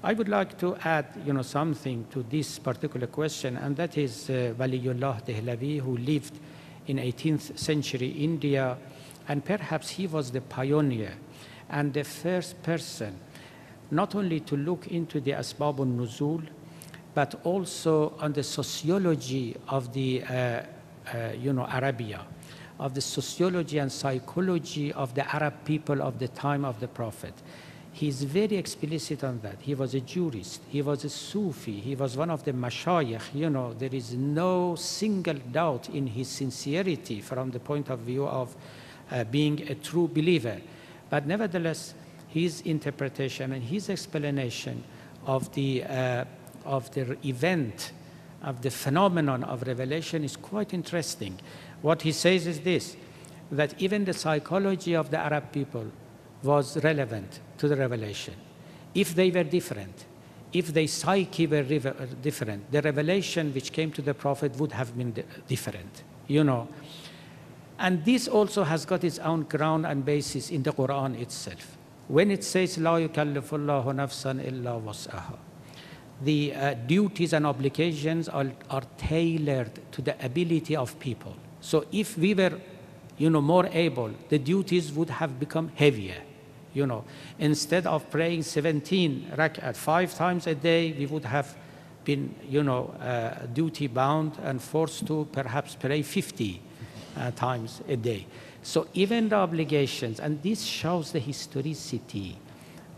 [SPEAKER 2] I would like to add, you know, something to this particular question, and that is uh, Waliullah Dehlavi, who lived in 18th century India, and perhaps he was the pioneer and the first person not only to look into the Asbab nuzul but also on the sociology of the, uh, uh, you know, Arabia, of the sociology and psychology of the Arab people of the time of the Prophet. He's very explicit on that. He was a jurist. He was a Sufi. He was one of the mashayikh. You know, there is no single doubt in his sincerity from the point of view of uh, being a true believer. But nevertheless, his interpretation and his explanation of the uh, of the event, of the phenomenon of revelation is quite interesting. What he says is this that even the psychology of the Arab people was relevant to the revelation. If they were different, if their psyche were different, the revelation which came to the Prophet would have been different, you know. And this also has got its own ground and basis in the Quran itself. When it says, لا يكلف الله نفسا إلا وسعها The uh, duties and obligations are, are tailored to the ability of people. So if we were, you know, more able, the duties would have become heavier. You know, instead of praying 17 rak'at five times a day, we would have been, you know, uh, duty bound and forced to perhaps pray 50 uh, times a day. So even the obligations, and this shows the historicity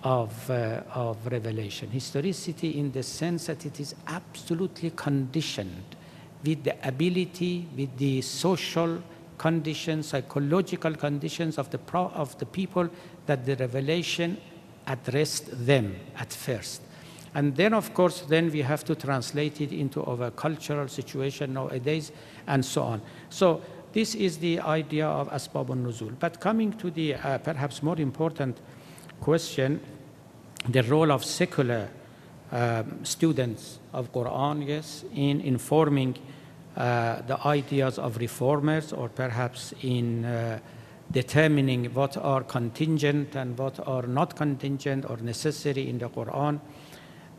[SPEAKER 2] of, uh, of revelation. Historicity in the sense that it is absolutely conditioned with the ability, with the social conditions, psychological conditions of the, pro- of the people that the revelation addressed them at first. And then, of course, then we have to translate it into our cultural situation nowadays and so on. So this is the idea of asbab al-nuzul. But coming to the uh, perhaps more important question, the role of secular um, students of Quran, yes, in informing uh, the ideas of reformers or perhaps in uh, determining what are contingent and what are not contingent or necessary in the Quran.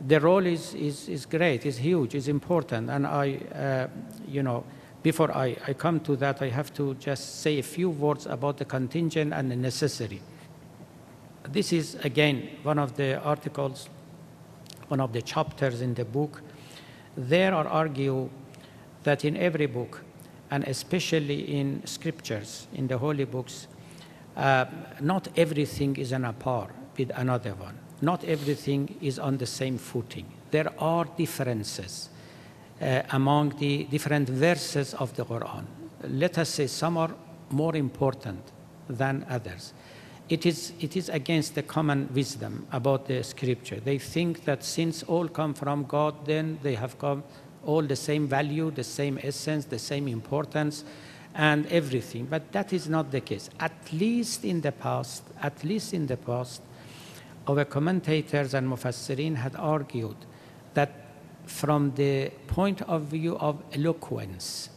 [SPEAKER 2] The role is, is, is great, is huge, is important. And I, uh, you know, before I, I come to that, I have to just say a few words about the contingent and the necessary. This is, again, one of the articles, one of the chapters in the book. There are argue that in every book, and especially in scriptures, in the holy books, uh, not everything is on a par with another one. Not everything is on the same footing. There are differences uh, among the different verses of the Quran. Let us say some are more important than others. It is, it is against the common wisdom about the scripture. They think that since all come from God, then they have come all the same value, the same essence, the same importance, and everything. But that is not the case. At least in the past, at least in the past, our commentators and mufassirin had argued that from the point of view of eloquence,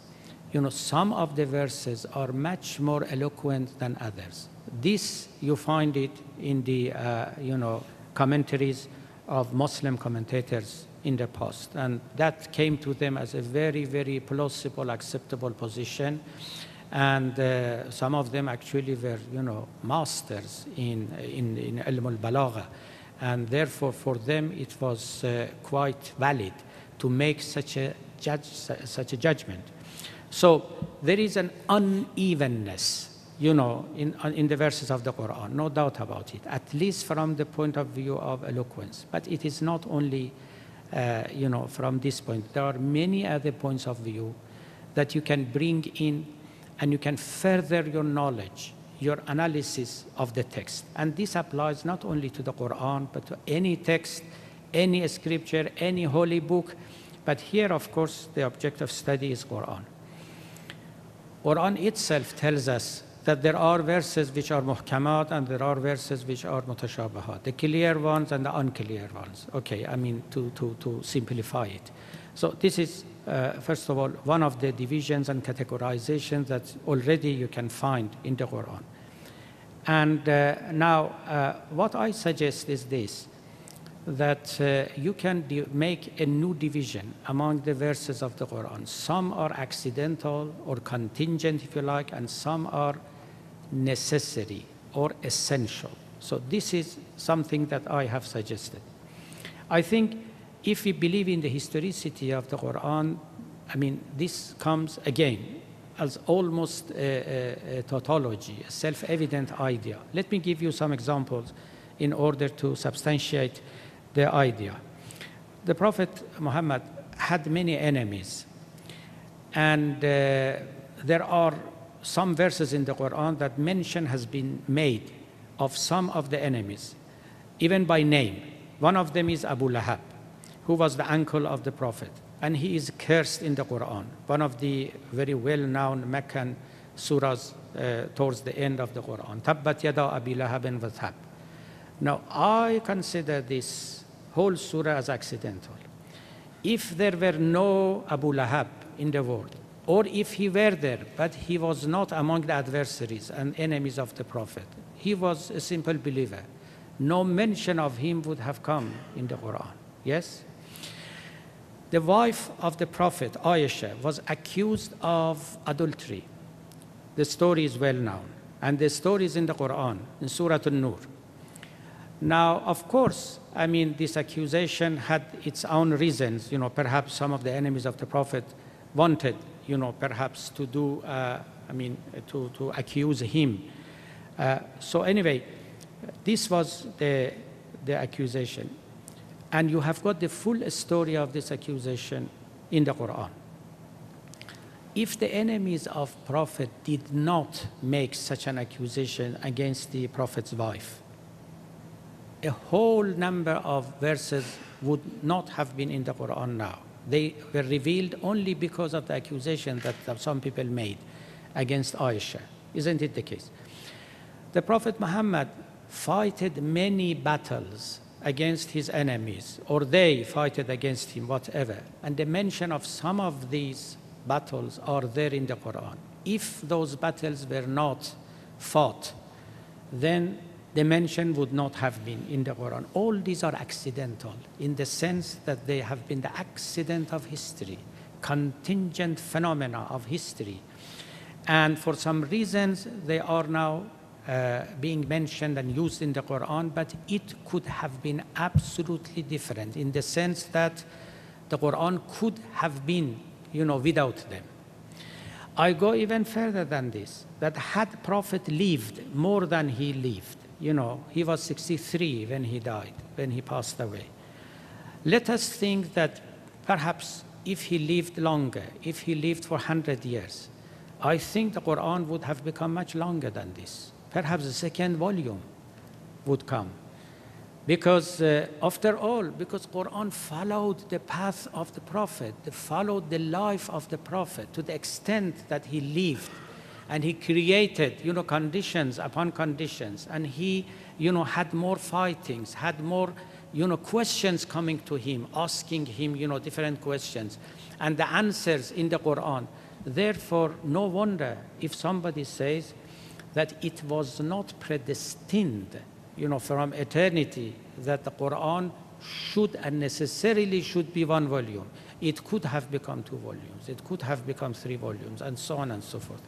[SPEAKER 2] you know, some of the verses are much more eloquent than others. This, you find it in the, uh, you know, commentaries of Muslim commentators in the past. And that came to them as a very, very plausible, acceptable position. And uh, some of them actually were, you know, masters in, in, in ilm al-balagha. And therefore, for them, it was uh, quite valid to make such a, judge, such a judgment. So there is an unevenness you know, in, in the verses of the Quran, no doubt about it, at least from the point of view of eloquence. But it is not only uh, you know, from this point. There are many other points of view that you can bring in and you can further your knowledge, your analysis of the text. And this applies not only to the Quran, but to any text, any scripture, any holy book. But here, of course, the object of study is Quran. Quran itself tells us that there are verses which are muhkamat and there are verses which are mutashabihat, the clear ones and the unclear ones. Okay, I mean to, to, to simplify it. So this is, uh, first of all, one of the divisions and categorizations that already you can find in the Quran. And uh, now, uh, what I suggest is this, that uh, you can make a new division among the verses of the Quran. Some are accidental or contingent, if you like, and some are necessary or essential. So this is something that I have suggested. I think if we believe in the historicity of the Quran, I mean, this comes again as almost a, a, a tautology, a self-evident idea. Let me give you some examples in order to substantiate the idea. The Prophet Muhammad had many enemies, and uh, there are some verses in the Quran that mention has been made of some of the enemies, even by name. One of them is Abu Lahab, who was the uncle of the Prophet, and he is cursed in the Quran, one of the very well-known Meccan surahs uh, towards the end of the Quran. Tabbat yada Abi Lahabin Wathab. Now, I consider this whole surah as accidental. If there were no Abu Lahab in the world, or if he were there, but he was not among the adversaries and enemies of the Prophet. He was a simple believer. No mention of him would have come in the Quran. Yes? The wife of the Prophet, Aisha, was accused of adultery. The story is well known. And the story is in the Quran, in Surah An-Nur. Now, of course, I mean, this accusation had its own reasons. You know, perhaps some of the enemies of the Prophet wanted you know, perhaps to do, uh, I mean, to, to accuse him. Uh, so anyway, this was the, the accusation. And you have got the full story of this accusation in the Quran. If the enemies of Prophet did not make such an accusation against the Prophet's wife, a whole number of verses would not have been in the Quran now. They were revealed only because of the accusation that some people made. against Aisha. Isn't it the case? The Prophet Muhammad fought many battles against his enemies, or they fought against him, whatever. And the mention of some of these battles are there in the Quran. If those battles were not fought, then the mention would not have been in the Quran. All these are accidental in the sense that they have been the accident of history, contingent phenomena of history. And for some reasons, they are now uh, being mentioned and used in the Quran, but it could have been absolutely different in the sense that the Quran could have been, you know, without them. I go even further than this, that had Prophet lived more than he lived, you know, he was 63 when he died, when he passed away. Let us think that perhaps if he lived longer, if he lived for 100 years, I think the Quran would have become much longer than this. Perhaps the second volume would come. Because uh, after all, because Quran followed the path of the Prophet, followed the life of the Prophet to the extent that he lived and he created, you know, conditions upon conditions and he, you know, had more fightings, had more, you know, questions coming to him, asking him, you know, different questions and the answers in the Quran. Therefore, no wonder if somebody says that it was not predestined you know, from eternity that the Quran should and necessarily should be one volume. It could have become two volumes. It could have become three volumes, and so on and so forth.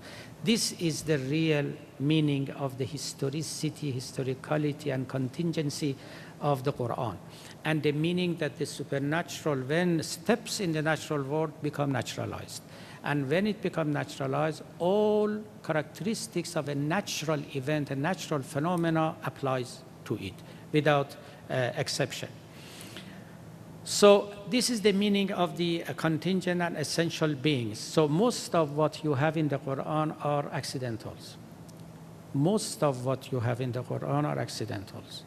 [SPEAKER 2] This is the real meaning of the historicity, historicality, and contingency of the Quran. And the meaning that the supernatural, when steps in the natural world, become naturalized. And when it becomes naturalized, all characteristics of a natural event, a natural phenomena applies to it without uh, exception. So this is the meaning of the contingent and essential beings. So most of what you have in the Quran are accidentals. Most of what you have in the Quran are accidentals.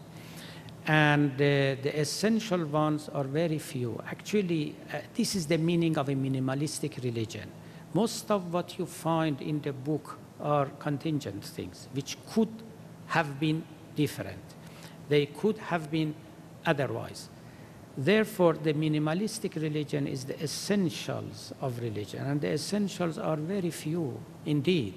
[SPEAKER 2] And uh, the essential ones are very few. Actually, uh, this is the meaning of a minimalistic religion. Most of what you find in the book are contingent things, which could have been different. They could have been otherwise. Therefore, the minimalistic religion is the essentials of religion, and the essentials are very few indeed.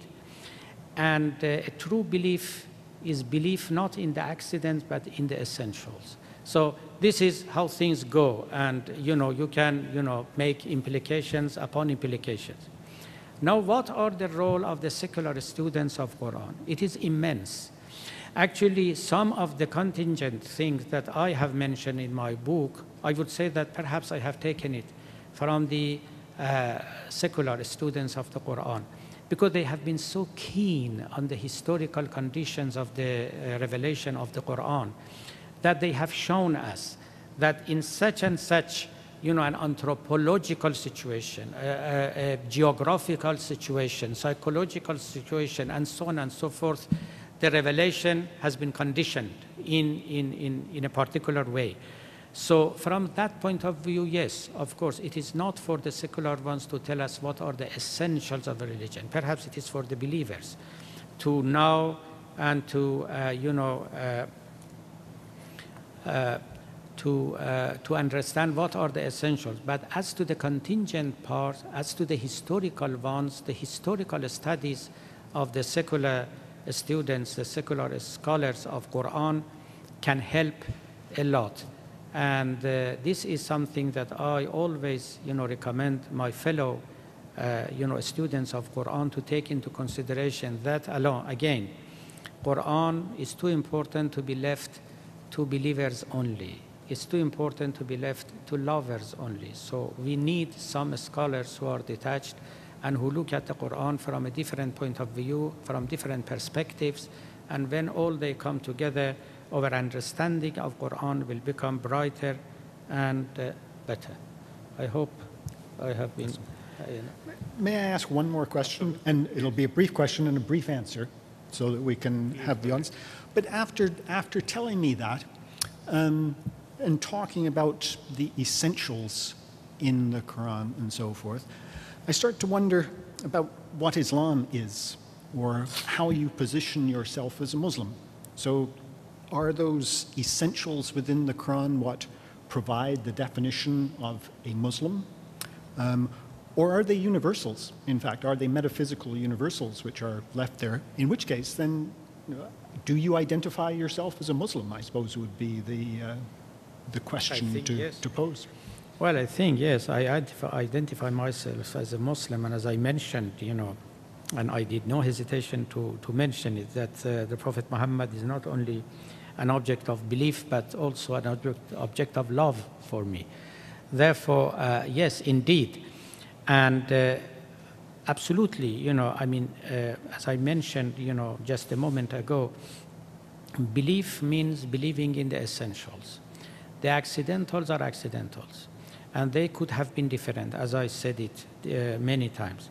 [SPEAKER 2] And uh, a true belief is belief not in the accidents, but in the essentials. So this is how things go, and you know you can you know make implications upon implications. Now, what are the role of the secular students of Quran? It is immense. Actually, some of the contingent things that I have mentioned in my book, I would say that perhaps I have taken it from the uh, secular students of the Quran because they have been so keen on the historical conditions of the uh, revelation of the Quran that they have shown us that in such and such you know, an anthropological situation, a, a, a, geographical situation, psychological situation, and so on and so forth, the revelation has been conditioned in, in, in, in a particular way. So from that point of view, yes, of course, it is not for the secular ones to tell us what are the essentials of a religion. Perhaps it is for the believers to know and to, uh, you know, uh, uh, to, uh, to understand what are the essentials. But as to the contingent part, as to the historical ones, the historical studies of the secular students, the secular scholars of Quran can help a lot. And uh, this is something that I always, you know, recommend my fellow, uh, you know, students of Quran to take into consideration that alone, again, Quran is too important to be left to believers only it's too important to be left to lovers only. So we need some scholars who are detached and who look at the Quran from a different point of view, from different perspectives, and when all they come together, our understanding of Quran will become brighter and uh, better. I hope I have been. Uh, you know.
[SPEAKER 3] May I ask one more question? And it'll be a brief question and a brief answer so that we can have the audience. But after, after telling me that, um, and talking about the essentials in the Quran and so forth, I start to wonder about what Islam is or how you position yourself as a Muslim. So, are those essentials within the Quran what provide the definition of a Muslim? Um, or are they universals? In fact, are they metaphysical universals which are left there? In which case, then, do you identify yourself as a Muslim? I suppose would be the, uh, the question
[SPEAKER 2] think
[SPEAKER 3] to,
[SPEAKER 2] yes.
[SPEAKER 3] to pose.
[SPEAKER 2] Well, I think, yes, I identify, myself as a Muslim, and as I mentioned, you know, and I did no hesitation to, to mention it, that uh, the Prophet Muhammad is not only an object of belief, but also an object, object of love for me. Therefore, uh, yes, indeed. And uh, absolutely, you know, I mean, uh, as I mentioned, you know, just a moment ago, belief means believing in the essentials. The accidentals are accidentals, and they could have been different, as I said it uh, many times.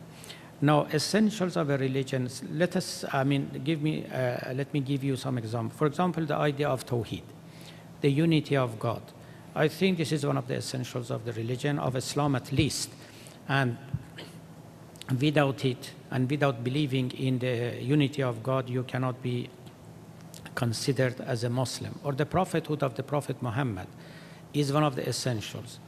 [SPEAKER 2] Now, essentials of a religion, let us, I mean, give me, uh, let me give you some example. For example, the idea of Tawheed, the unity of God. I think this is one of the essentials of the religion, of Islam at least. And without it, and without believing in the unity of God, you cannot be considered as a Muslim. Or the prophethood of the Prophet Muhammad is one of the essentials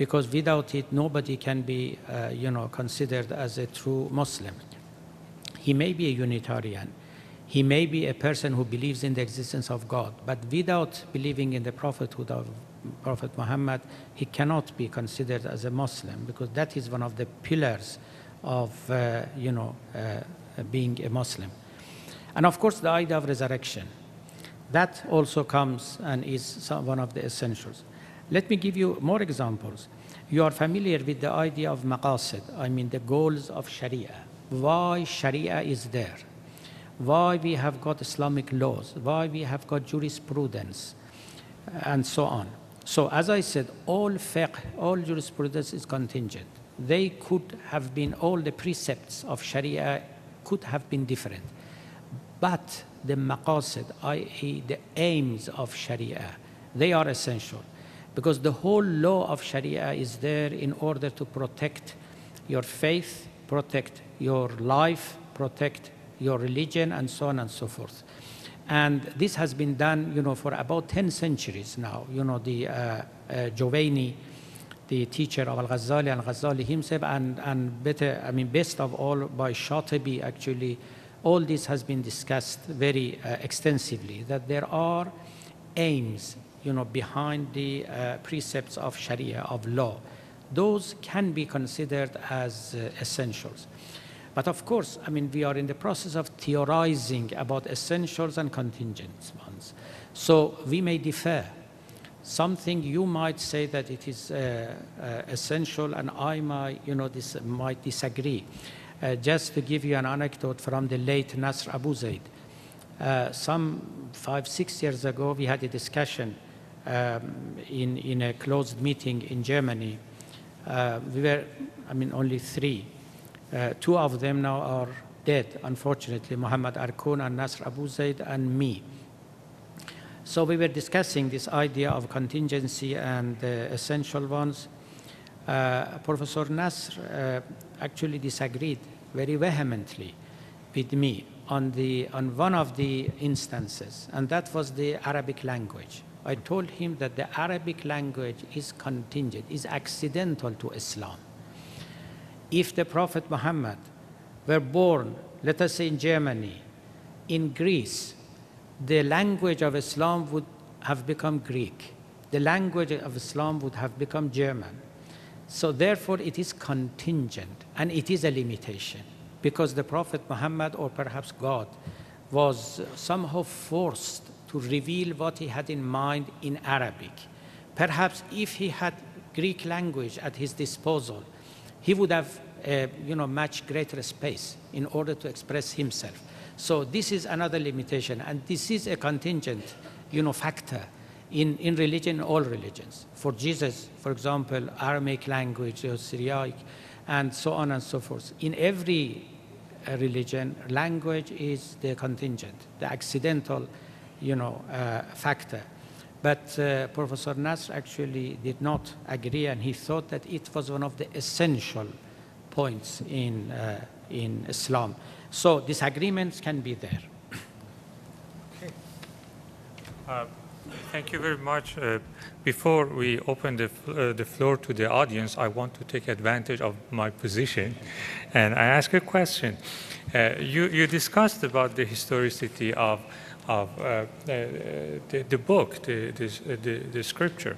[SPEAKER 2] because without it, nobody can be, uh, you know, considered as a true Muslim. He may be a Unitarian. He may be a person who believes in the existence of God, but without believing in the prophethood of Prophet Muhammad, he cannot be considered as a Muslim because that is one of the pillars of, uh, you know, uh, being a Muslim. And of course, the idea of resurrection. That also comes and is some, one of the essentials. Let me give you more examples. You are familiar with the idea of maqasid, I mean the goals of Sharia. Why Sharia is there? Why we have got Islamic laws? Why we have got jurisprudence? And so on. So as I said, all fiqh, all jurisprudence is contingent. They could have been, all the precepts of Sharia could have been different. But the maqasid, i.e. the aims of Sharia, they are essential because the whole law of Sharia is there in order to protect your faith, protect your life, protect your religion, and so on and so forth. And this has been done, you know, for about 10 centuries now. You know, the uh, uh, Juwayni, the teacher of Al-Ghazali, Al-Ghazali himself, and, and better, I mean, best of all by Shatibi, actually, all this has been discussed very uh, extensively, that there are aims, you know, behind the uh, precepts of Sharia, of law. Those can be considered as uh, essentials. But of course, I mean, we are in the process of theorizing about essentials and contingent ones. So we may differ. Something you might say that it is uh, uh, essential, and I might, you know, this might disagree. Uh, just to give you an anecdote from the late Nasr Abu Zaid. Uh, some five, six years ago, we had a discussion um, in, in a closed meeting in Germany. Uh, we were, I mean, only three. Uh, two of them now are dead, unfortunately, Muhammad Arkoun and Nasr Abu Zaid and me. So we were discussing this idea of contingency and the essential ones. Uh, Professor Nasr uh, actually disagreed very vehemently with me on, the, on one of the instances, and that was the Arabic language. I told him that the Arabic language is contingent, is accidental to Islam. If the Prophet Muhammad were born, let us say in Germany, in Greece, the language of Islam would have become Greek. The language of Islam would have become German. So therefore it is contingent and it is a limitation because the Prophet Muhammad or perhaps God was somehow forced to reveal what he had in mind in Arabic. Perhaps if he had Greek language at his disposal, he would have uh, you know, much greater space in order to express himself. So this is another limitation, and this is a contingent you know, factor in, in religion, all religions. For Jesus, for example, Aramaic language, or Syriac, and so on and so forth. In every uh, religion, language is the contingent, the accidental, you know, uh, factor. But uh, Professor Nasr actually did not agree, and he thought that it was one of the essential points in, uh, in Islam. So disagreements can be there.
[SPEAKER 1] Uh, thank you very much. Uh, before we open the, uh, the floor to the audience, I want to take advantage of my position and I ask a question. You, you discussed about the historicity of, of uh, the, the, book, the, the, the scripture.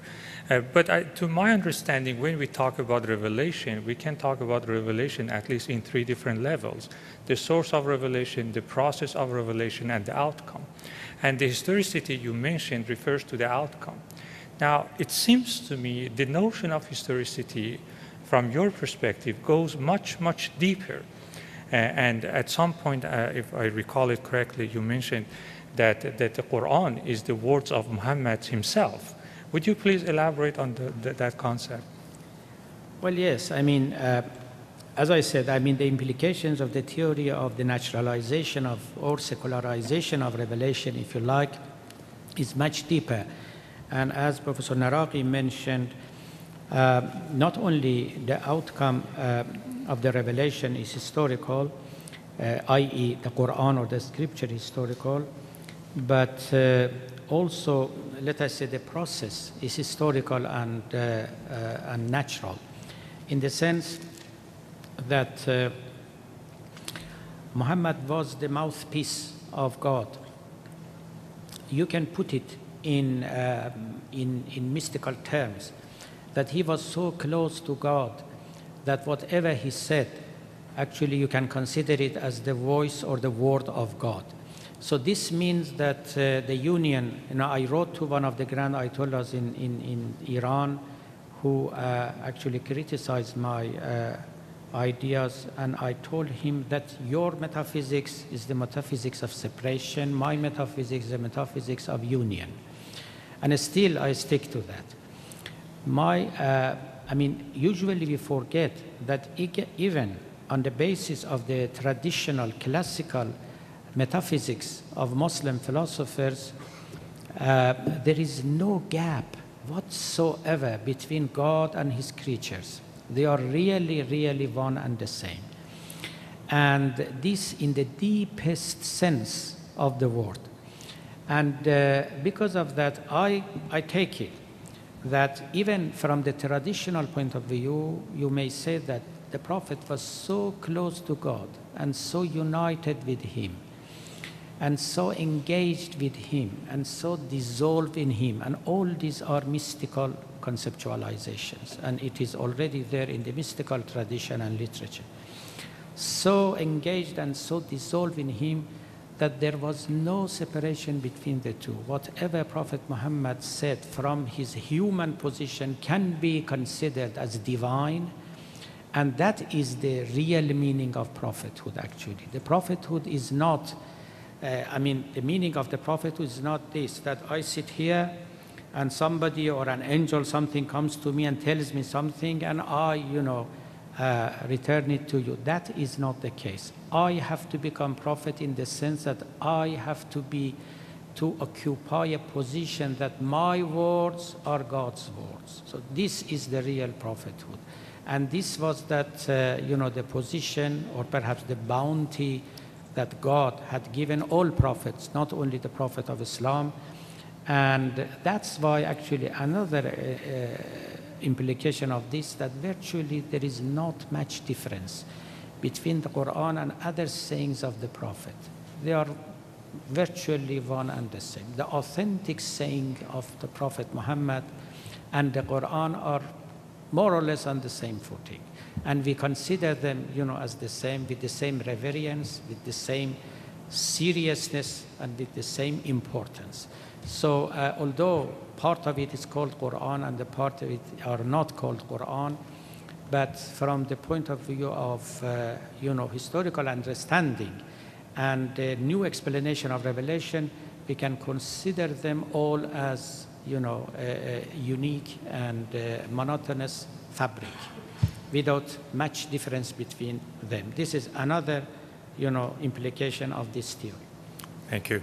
[SPEAKER 1] Uh, but I, to my understanding, when we talk about revelation, we can talk about revelation at least in three different levels the source of revelation, the process of revelation, and the outcome. And the historicity you mentioned refers to the outcome. Now, it seems to me the notion of historicity, from your perspective, goes much, much deeper. Uh, and at some point, uh, if I recall it correctly, you mentioned that, that the Quran is the words of Muhammad himself. Would you please elaborate on the, the, that concept?
[SPEAKER 2] Well, yes. I mean, uh, as I said, I mean, the implications of the theory of the naturalization of or secularization of revelation, if you like, is much deeper. And as Professor Naraghi mentioned, uh, not only the outcome uh, of the revelation is historical, uh, i.e., the Quran or the scripture historical, but uh, also, let us say, the process is historical and, uh, uh, and natural in the sense that uh, Muhammad was the mouthpiece of God. You can put it in, um, in, in mystical terms that he was so close to God that whatever he said, actually you can consider it as the voice or the word of God. So this means that uh, the union, you know, I wrote to one of the grand ayatollahs in, in, in Iran who uh, actually criticized my uh, ideas, and I told him that your metaphysics is the metaphysics of separation, my metaphysics is the metaphysics of union. And still, I stick to that. My, uh, I mean, usually we forget that even on the basis of the traditional classical metaphysics of Muslim philosophers, uh, there is no gap whatsoever between God and his creatures. They are really, really one and the same. And this in the deepest sense of the word. And uh, because of that, I, I take it that even from the traditional point of view, you may say that the Prophet was so close to God and so united with Him and so engaged with Him and so dissolved in Him. And all these are mystical conceptualizations, and it is already there in the mystical tradition and literature. So engaged and so dissolved in him that there was no separation between the two. Whatever Prophet Muhammad said from his human position can be considered as divine, and that is the real meaning of prophethood, actually. The prophethood is not, uh, I mean, the meaning of the prophethood is not this that I sit here and somebody or an angel, something comes to me and tells me something, and I, you know, uh, return it to you. That is not the case. I have to become prophet in the sense that I have to be to occupy a position that my words are God's words. So this is the real prophethood. And this was that, uh, you know, the position or perhaps the bounty that God had given all prophets, not only the prophet of Islam, and that's why actually another uh, uh, implication of this that virtually there is not much difference between the Quran and other sayings of the Prophet. They are virtually one and the same. The authentic saying of the Prophet Muhammad and the Quran are more or less on the same footing. And we consider them, you know, as the same, with the same reverence, with the same seriousness, and with the same importance. So uh, although part of it is called Quran and the part of it are not called Quran, but from the point of view of uh, you know historical understanding and a new explanation of revelation, we can consider them all as you know unique and uh, monotonous fabric without much difference between them. This is another you know implication of this theory.
[SPEAKER 1] Thank you.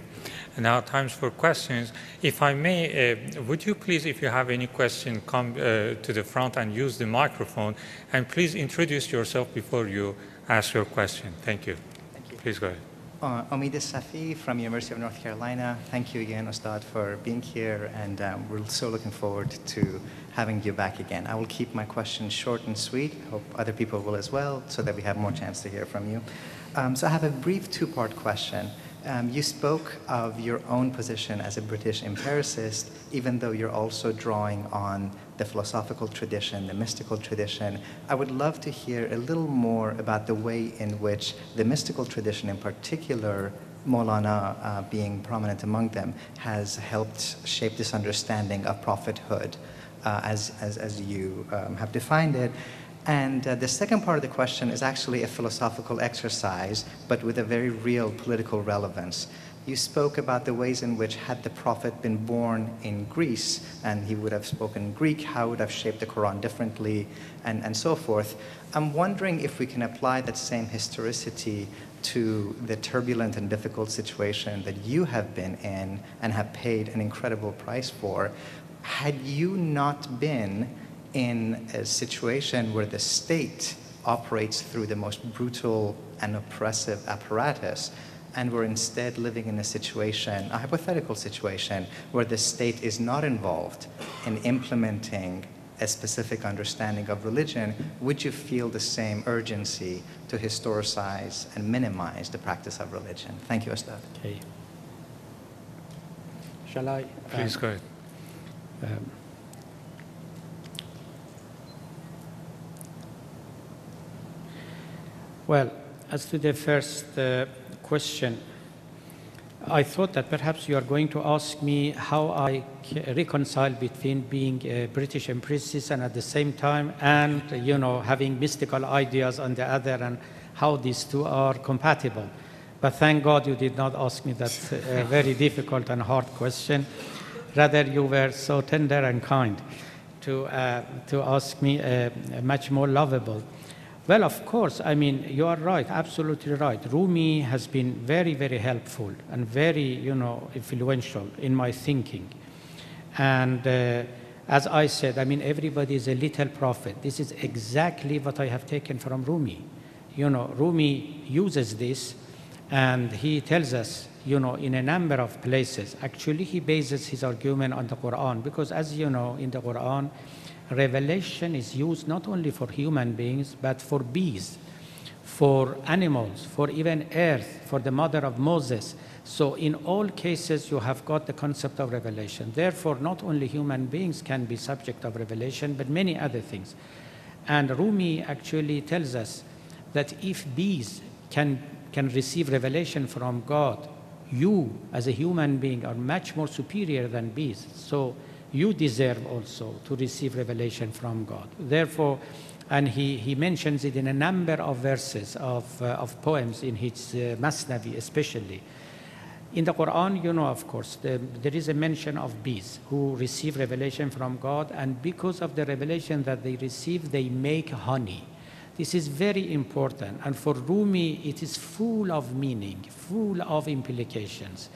[SPEAKER 1] Now times for questions. If I may, uh, would you please, if you have any question, come uh, to the front and use the microphone, and please introduce yourself before you ask your question. Thank you.
[SPEAKER 4] Thank you.
[SPEAKER 1] Please go ahead.
[SPEAKER 4] Uh, Omid Safi from University of North Carolina. Thank you again, Ustad, for being here, and um, we're so looking forward to having you back again. I will keep my questions short and sweet. Hope other people will as well, so that we have more chance to hear from you. Um, so I have a brief two-part question. Um, you spoke of your own position as a British empiricist, even though you're also drawing on the philosophical tradition, the mystical tradition. I would love to hear a little more about the way in which the mystical tradition, in particular, Maulana uh, being prominent among them, has helped shape this understanding of prophethood uh, as, as, as you um, have defined it. And uh, the second part of the question is actually a philosophical exercise, but with a very real political relevance. You spoke about the ways in which, had the Prophet been born in Greece and he would have spoken Greek, how would have shaped the Quran differently, and, and so forth. I'm wondering if we can apply that same historicity to the turbulent and difficult situation that you have been in and have paid an incredible price for. Had you not been in a situation where the state operates through the most brutal and oppressive apparatus, and we're instead living in a situation, a hypothetical situation, where the state is not involved in implementing a specific understanding of religion, would you feel the same urgency to historicize and minimize the practice of religion? Thank you, Ustad.
[SPEAKER 2] Okay. Shall I?
[SPEAKER 1] Please
[SPEAKER 2] um,
[SPEAKER 1] go ahead.
[SPEAKER 2] um, Well, as to the first uh, question, I thought that perhaps you are going to ask me how I reconcile between being a British empiricist and at the same time, and you know, having mystical ideas on the other, and how these two are compatible. But thank God you did not ask me that uh, very difficult and hard question. Rather, you were so tender and kind to, uh, to ask me a, a much more lovable. Well, of course, I mean, you are right, absolutely right. Rumi has been very, very helpful and very, you know, influential in my thinking. And uh, as I said, I mean, everybody is a little prophet. This is exactly what I have taken from Rumi. You know, Rumi uses this and he tells us, you know, in a number of places. Actually, he bases his argument on the Quran because, as you know, in the Quran, revelation is used not only for human beings, but for bees, for animals, for even earth, for the mother of Moses. So, in all cases, you have got the concept of revelation. Therefore, not only human beings can be subject of revelation, but many other things. And Rumi actually tells us that if bees can, can receive revelation from God, you as a human being are much more superior than bees. So, you deserve also to receive revelation from God. Therefore, and he, he mentions it in a number of verses of, uh, of poems in his uh, Masnavi especially. In the Quran, you know, of course, the, there is a mention of bees who receive revelation from God, and because of the revelation that they receive, they make honey. This is very important, and for Rumi, it is full of meaning, full of implications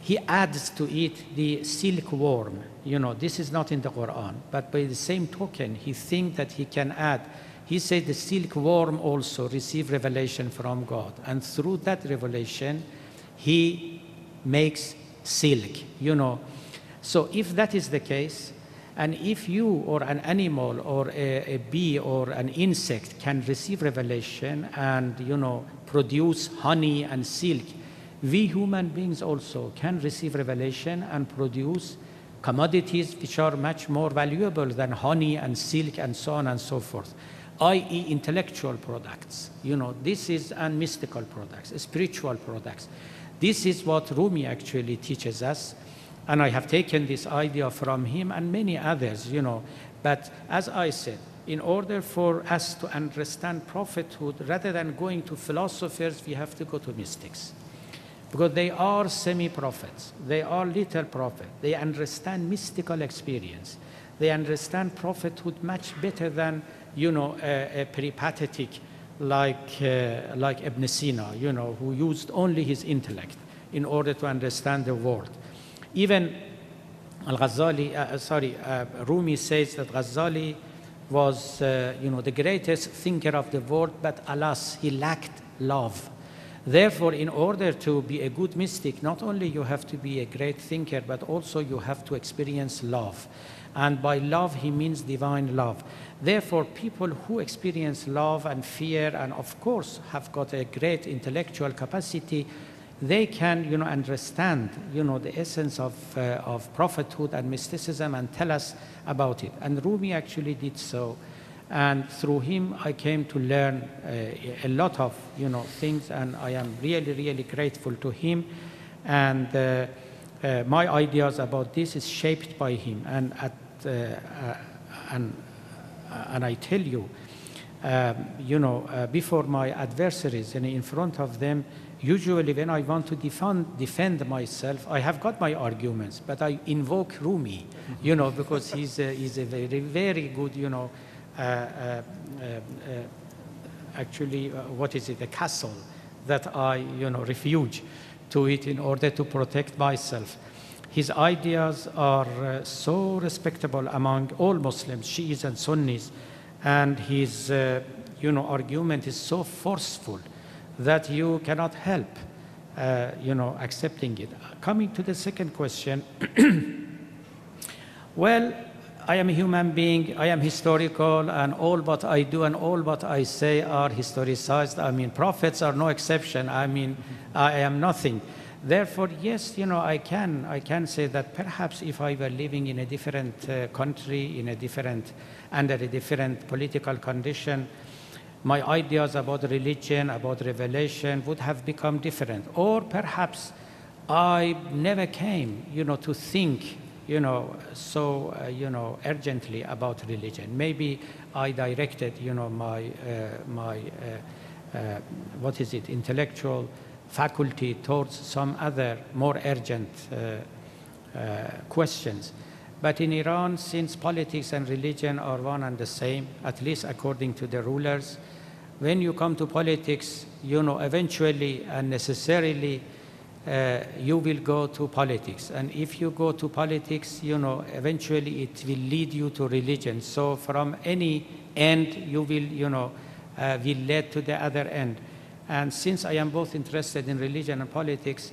[SPEAKER 2] he adds to it the silkworm. You know, this is not in the Quran, but by the same token, he thinks that he can add. He said the silkworm also received revelation from God, and through that revelation, he makes silk. You know, so if that is the case, and if you or an animal or a, a bee or an insect can receive revelation and you know produce honey and silk we human beings also can receive revelation and produce commodities which are much more valuable than honey and silk and so on and so forth i.e. intellectual products. You know this is and mystical products spiritual products. This is what rumi actually teaches us and i have taken this idea from him and many others you know. But as i said in order for us to understand prophethood rather than going to philosophers we have to go to mystics because they are semi-prophets. They are little prophets. They understand mystical experience. They understand prophethood much better than, you know, a, a peripatetic like, uh, like Ibn Sina, you know, who used only his intellect in order to understand the world. Even Al-Ghazali, uh, sorry, uh, Rumi says that Ghazali was, uh, you know, the greatest thinker of the world, but alas, he lacked love. Therefore, in order to be a good mystic, not only you have to be a great thinker, but also you have to experience love. And by love, he means divine love. Therefore, people who experience love and fear, and of course have got a great intellectual capacity, they can, you know, understand, you know, the essence of, uh, of prophethood and mysticism and tell us about it. And Rumi actually did so. And through him, I came to learn uh, a lot of, you know, things, and I am really, really grateful to him. And uh, uh, my ideas about this is shaped by him. And, at, uh, uh, and, uh, and I tell you, um, you know, before my adversaries and in front of them, usually when I want to defend, defend myself, I have got my arguments, but I invoke Rumi, you know, because he's a, he's a very, very good, you know, uh, uh, uh, actually, what is it, a castle that I, you know, refuge to it in order to protect myself. His ideas are uh, so respectable among all Muslims, Shiis and Sunnis, and his, uh, you know, argument is so forceful that you cannot help, uh, you know, accepting it. Coming to the second question, well, I am a human being, I am historical, and all what I do and all what I say are historicized. I mean, prophets are no exception. I mean, I am nothing. Therefore, yes, you know, I can, I can say that perhaps if I were living in a different uh, country, in a different, under a different political condition, my ideas about religion, about revelation would have become different. Or perhaps I never came, you know, to think, you know, so, uh, you know, urgently about religion. Maybe I directed, you know, my, uh, my uh, uh what is it, intellectual faculty towards some other more urgent uh, questions. But in Iran, since politics and religion are one and the same, at least according to the rulers, when you come to politics, you know, eventually and necessarily uh, you will go to politics. And if you go to politics, you know, eventually it will lead you to religion. So from any end, you will, you know, uh, will lead to the other end. And since I am both interested in religion and politics,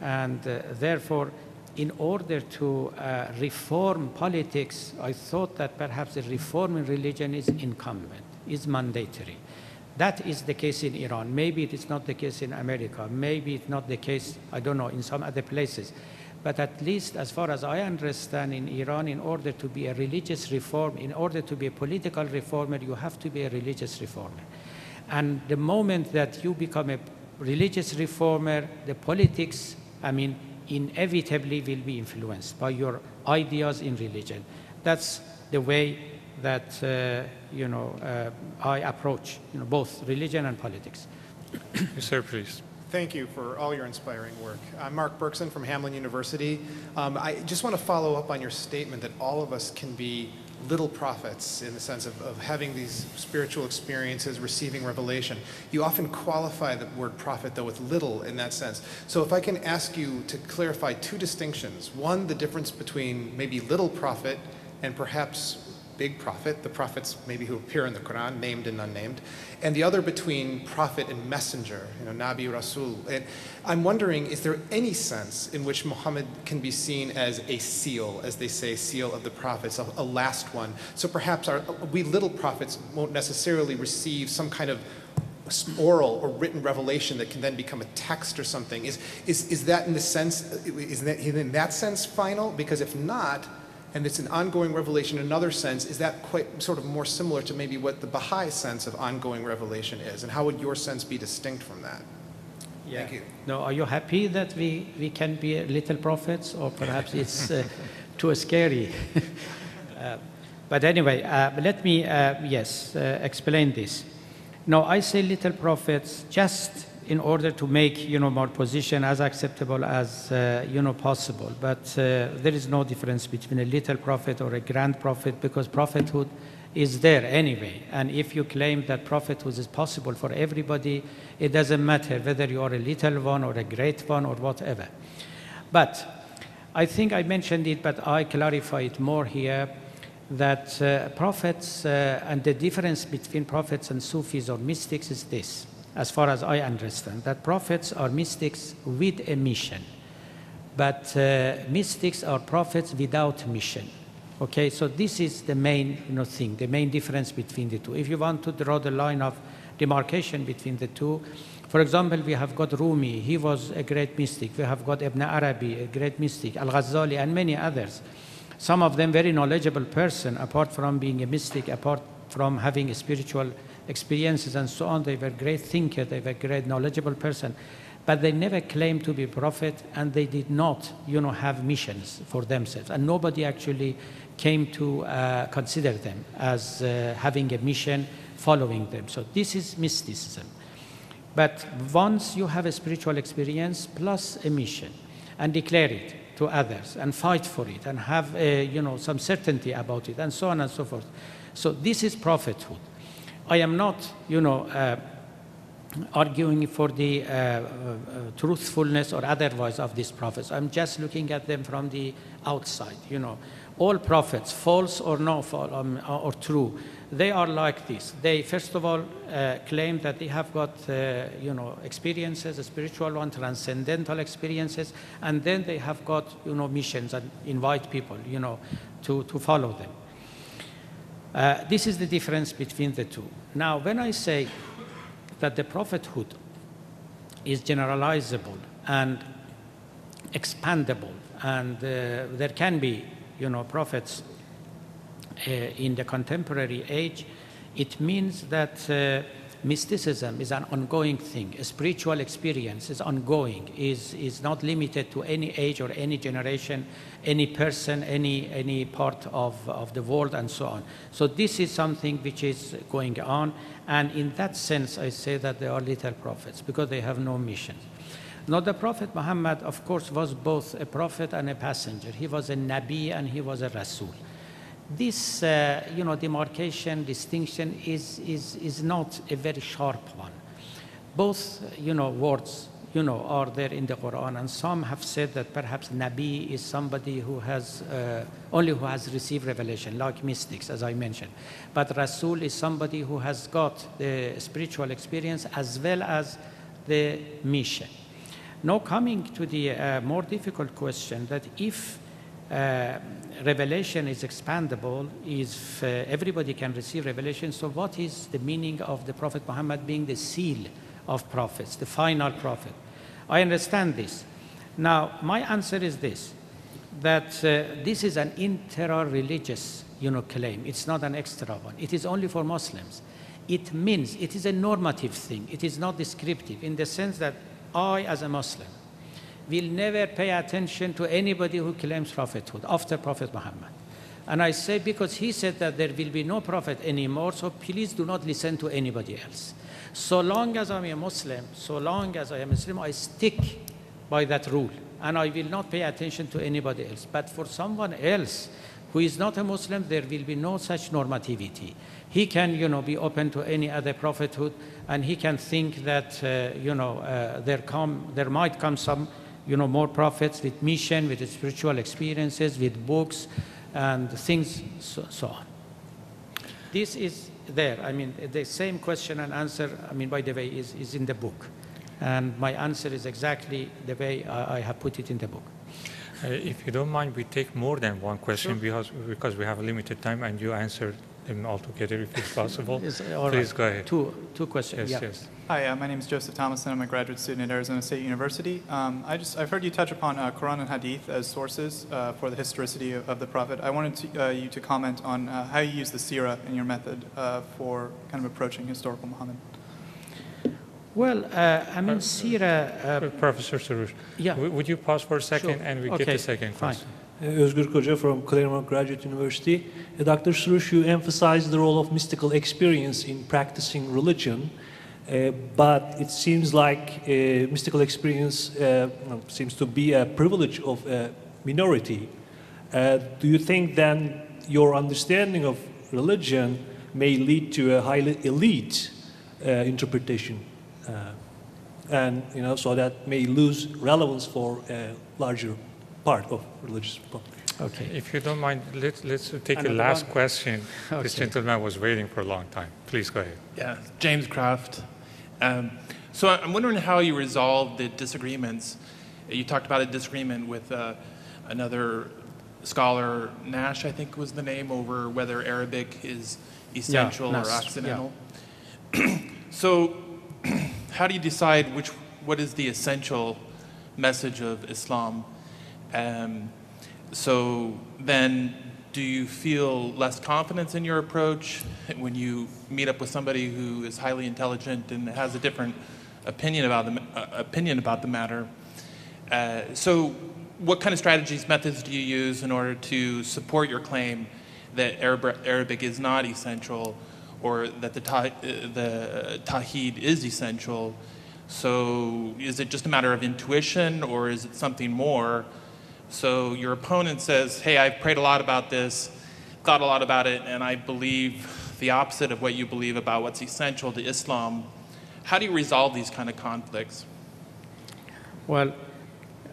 [SPEAKER 2] and uh, therefore, in order to uh, reform politics, I thought that perhaps the reform in religion is incumbent, is mandatory. That is the case in Iran. Maybe it is not the case in America. Maybe it's not the case, I don't know, in some other places. But at least as far as I understand in Iran, in order to be a religious reform, in order to be a political reformer, you have to be a religious reformer. And the moment that you become a religious reformer, the politics, I mean, inevitably will be influenced by your ideas in religion. That's the way that uh, you know uh, I approach you know both religion and politics.
[SPEAKER 1] yes, sir, please.
[SPEAKER 5] Thank you for all your inspiring work. I'm Mark Berkson from Hamline University. Um, I just want to follow up on your statement that all of us can be little prophets in the sense of, of having these spiritual experiences, receiving revelation. You often qualify the word prophet, though, with little in that sense. So if I can ask you to clarify two distinctions. One, the difference between maybe little prophet and perhaps big prophet, the prophets maybe who appear in the Quran, named and unnamed, and the other between prophet and messenger, you know, Nabi Rasul. And I'm wondering, is there any sense in which Muhammad can be seen as a seal, as they say, seal of the prophets, a, a last one? So perhaps our, we little prophets won't necessarily receive some kind of oral or written revelation that can then become a text or something. Is, is, is that in the sense, is that in that sense final? Because if not, and it's an ongoing revelation in another sense, is that quite sort of more similar to maybe what the Baha'i sense of ongoing revelation is? And how would your sense be distinct from that?
[SPEAKER 2] Yeah. Thank you. No, are you happy that we, we can be little prophets, or perhaps it's uh, too scary? uh, but anyway, uh, let me, uh, yes, uh, explain this. No, I say little prophets just in order to make you know, position as acceptable as uh, you know, possible. But uh, there is no difference between a little prophet or a grand prophet because prophethood is there anyway. And if you claim that prophethood is possible for everybody, it doesn't matter whether you are a little one or a great one or whatever. But I think I mentioned it, but I clarify it more here. that uh, prophets uh, and the difference between prophets and Sufis or mystics is this, as far as I understand, that prophets are mystics with a mission, but uh, mystics are prophets without mission. Okay, so this is the main you know, thing, the main difference between the two. If you want to draw the line of demarcation between the two, for example, we have got Rumi, he was a great mystic. We have got Ibn Arabi, a great mystic, Al Ghazali, and many others. Some of them very knowledgeable person, apart from being a mystic, apart from having a spiritual experiences and so on. They were great thinker, they were great knowledgeable person, but they never claimed to be prophet, and they did not, you know, have missions for themselves, and nobody actually came to uh, consider them as uh, having a mission, following them. So this is mysticism. But once you have a spiritual experience plus a mission and declare it to others and fight for it and have a, you know, some certainty about it and so on and so forth. So this is prophethood. I am not, you know, uh, arguing for the uh, uh, truthfulness or otherwise of these prophets. I'm just looking at them from the outside, you know. All prophets, false or no false um, or true, they are like this. They, first of all, uh, claim that they have got, uh, you know, experiences, spiritual one, transcendental experiences, and then they have got, you know, missions and invite people, you know, to, to follow them. Uh, this is the difference between the two. Now, when I say that the prophethood is generalizable and expandable, and uh, there can be, you know, prophets uh, in the contemporary age, it means that uh, mysticism is an ongoing thing. A spiritual experience is ongoing, is, is not limited to any age or any generation, any person, any, any part of, of the world, and so on. So, this is something which is going on, and in that sense, I say that they are little prophets because they have no mission. Now, the Prophet Muhammad, of course, was both a prophet and a passenger. He was a Nabi and he was a Rasul this uh, you know, demarcation, distinction is, is, is not a very sharp one. Both you know, words you know, are there in the Quran, and some have said that perhaps Nabi is somebody who has uh, only who has received revelation, like mystics, as I mentioned. But Rasul is somebody who has got the spiritual experience as well as the mission. Now, coming to the uh, more difficult question that if uh, revelation is expandable, is uh, everybody can receive revelation. So, what is the meaning of the Prophet Muhammad being the seal of prophets, the final prophet? I understand this. Now, my answer is this: that uh, this is an inter-religious, you know, claim. It's not an extra one. It is only for Muslims. It means it is a normative thing. It is not descriptive in the sense that I, as a Muslim, will never pay attention to anybody who claims prophethood after Prophet Muhammad. And I say because he said that there will be no prophet anymore, so please do not listen to anybody else. So long as I'm a Muslim, so long as I am a Muslim, I stick by that rule and I will not pay attention to anybody else. But for someone else who is not a Muslim, there will be no such normativity. He can, you know, be open to any other prophethood, and he can think that, uh, you know, uh, there come, there might come some you know, more prophets with mission, with spiritual experiences, with books and things, so, so on. This is there. I mean, the same question and answer, I mean, by the way, is, is in the book. And my answer is exactly the way I, I have put it in the book.
[SPEAKER 1] Uh, if you don't mind, we take more than one question
[SPEAKER 2] Sure.
[SPEAKER 1] because, because we have a limited time and you answer them all together if it's possible. Please
[SPEAKER 2] right.
[SPEAKER 1] go ahead.
[SPEAKER 2] Two, two questions.
[SPEAKER 1] Yes,
[SPEAKER 2] yeah.
[SPEAKER 1] yes.
[SPEAKER 6] Hi, uh, my name is Joseph Thomason. I'm a graduate student at Arizona State University. Um, I just, I've heard you touch upon uh, Quran and Hadith as sources uh, for the historicity of, of the Prophet. I wanted to, uh, you to comment on uh, how you use the seerah in your method uh, for kind of approaching historical Muhammad.
[SPEAKER 2] Well, uh, I mean, Sira, uh,
[SPEAKER 1] Uh, Professor Soroush,
[SPEAKER 2] yeah.
[SPEAKER 1] w- would you pause for a second
[SPEAKER 2] Sure.
[SPEAKER 1] and we get
[SPEAKER 2] Okay,
[SPEAKER 1] the second
[SPEAKER 2] fine.
[SPEAKER 1] question?
[SPEAKER 7] Uh, Özgür Koca from Claremont Graduate University. Uh, Dr. Soroush, you emphasized the role of mystical experience in practicing religion, uh, but it seems like uh, mystical experience uh, seems to be a privilege of a minority. Uh, do you think then your understanding of religion may lead to a highly elite uh, interpretation? Uh, and you know, so that may lose relevance for a larger part of religious public.
[SPEAKER 2] Okay.
[SPEAKER 1] If you don't mind, let's, let's take a
[SPEAKER 2] Another
[SPEAKER 1] last
[SPEAKER 2] one?
[SPEAKER 1] question. This gentleman was waiting for a long time. Please go ahead.
[SPEAKER 8] Yeah, James Kraft. Um, so I'm wondering how you resolve the disagreements. You talked about a disagreement with uh, another scholar, Nash, I think was the name, over whether Arabic is essential
[SPEAKER 2] Nash,
[SPEAKER 8] or
[SPEAKER 2] yeah.
[SPEAKER 8] accidental. so, how do you decide which what is the essential message of Islam? Um, so then, do you feel less confidence in your approach when you meet up with somebody who is highly intelligent and has a different opinion about the uh, opinion about the matter? Uh, so, what kind of strategies, methods do you use in order to support your claim that Arab- Arabic is not essential, or that the ta- uh, the Tawhid is essential? So, is it just a matter of intuition, or is it something more? So your opponent says, hey, I've prayed a lot about this, thought a lot about it, and I believe the opposite of what you believe about what's essential to Islam. How do you resolve these kind of conflicts?
[SPEAKER 2] Well,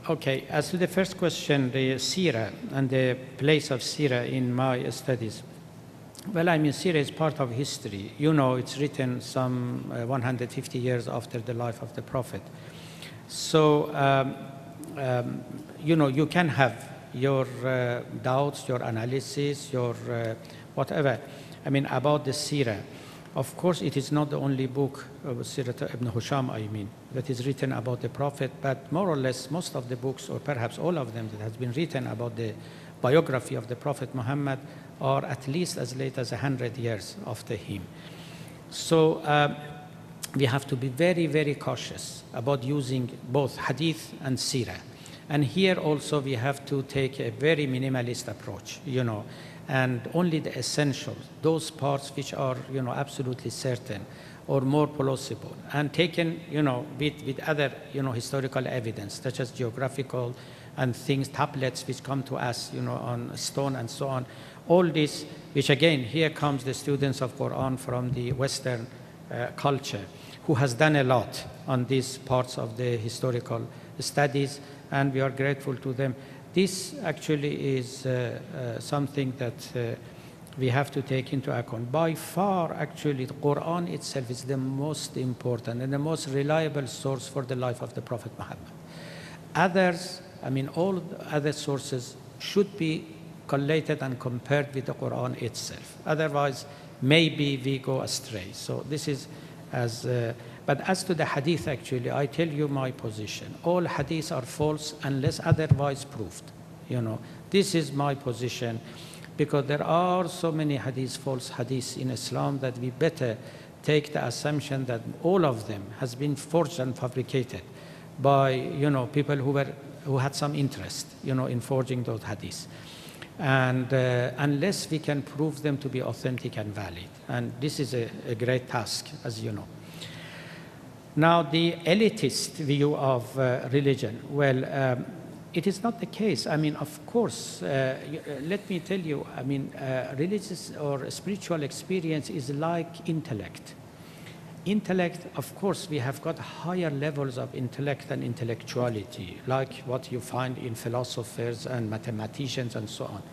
[SPEAKER 2] okay, as to the first question, the Sira and the place of Sira in my studies. Well, I mean, Sira is part of history. You know, it's written some uh, 150 years after the life of the Prophet. So, um, um, you know, you can have your uh, doubts, your analysis, your uh, whatever. I mean, about the Sira. Of course, it is not the only book, uh, Sirat ibn Hisham, I mean, that is written about the Prophet, but more or less most of the books, or perhaps all of them that has been written about the biography of the Prophet Muhammad are at least as late as 100 years after him. So um, we have to be very, very cautious about using both hadith and sirah. And here also we have to take a very minimalist approach, you know, and only the essentials, those parts which are, you know, absolutely certain or more plausible, and taken, you know, with, with other, you know, historical evidence, such as geographical and things, tablets which come to us, you know, on stone and so on. All this, which again, here comes the students of Quran from the Western uh, culture, who has done a lot on these parts of the historical studies, and we are grateful to them. This actually is uh, uh, something that uh, we have to take into account. By far, actually, the Quran itself is the most important and the most reliable source for the life of the Prophet Muhammad. Others, I mean, all other sources should be collated and compared with the Quran itself. Otherwise, maybe we go astray. So this is as, uh, but as to the hadith, actually, I tell you my position. All hadiths are false unless otherwise proved. You know, this is my position because there are so many false hadiths in Islam that we better take the assumption that all of them has been forged and fabricated by, you know, people who were, who had some interest, you know, in forging those hadiths and uh, unless we can prove them to be authentic and valid. And this is a, a great task, as you know. Now, the elitist view of uh, religion, well, um, it is not the case. I mean, of course, uh, uh, let me tell you, I mean, uh, religious or spiritual experience is like intellect. Intellect, of course, we have got higher levels of intellect and intellectuality, like what you find in philosophers and mathematicians and so on.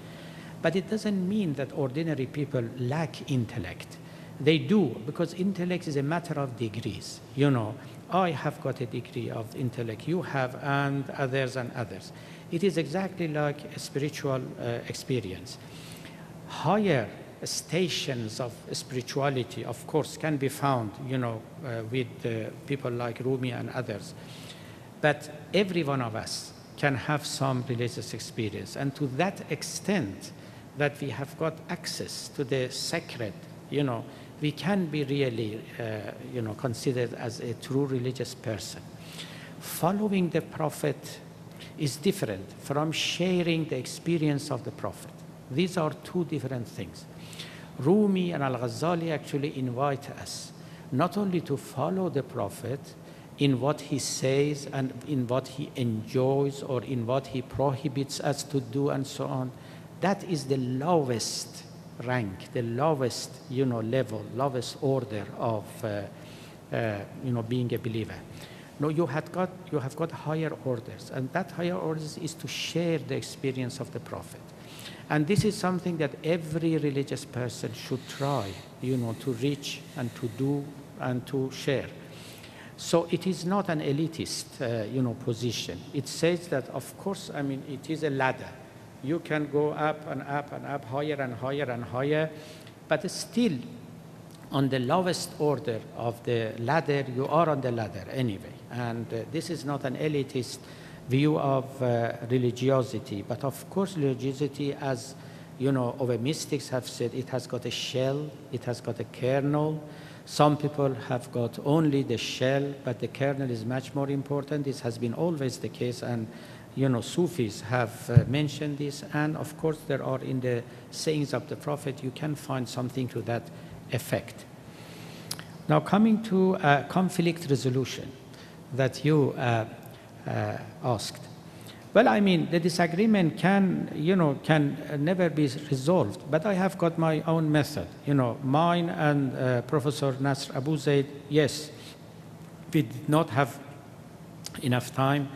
[SPEAKER 2] But it doesn't mean that ordinary people lack intellect. They do, because intellect is a matter of degrees. You know, I have got a degree of intellect, you have, and others and others. It is exactly like a spiritual uh, experience. Higher stations of spirituality, of course, can be found, you know, uh, with uh, people like Rumi and others. But every one of us can have some religious experience. And to that extent that we have got access to the sacred, you know, we can be really, uh, you know, considered as a true religious person. Following the Prophet is different from sharing the experience of the Prophet. These are two different things. Rumi and Al Ghazali actually invite us not only to follow the Prophet in what he says and in what he enjoys or in what he prohibits us to do and so on. That is the lowest rank, the lowest you know level, lowest order of uh, uh, you know being a believer. No, you have got you have got higher orders, and that higher orders is to share the experience of the Prophet. And this is something that every religious person should try, you know, to reach and to do and to share. So it is not an elitist, uh, you know, position. It says that, of course, I mean, it is a ladder. You can go up and up and up, higher and higher and higher, but still, on the lowest order of the ladder, you are on the ladder anyway. And uh, this is not an elitist view of uh, religiosity, but of course, religiosity, as you know, our mystics have said, it has got a shell, it has got a kernel, some people have got only the shell, but the kernel is much more important. This has been always the case, and you know, Sufis have uh, mentioned this, and of course, there are in the sayings of the Prophet, you can find something to that effect. Now, coming to uh, conflict resolution that you uh, uh asked. Well, I mean, the disagreement can, you know, can never be resolved, but I have got my own method. You know, mine and uh, Professor Nasr Abu Zaid, yes, we did not have enough time,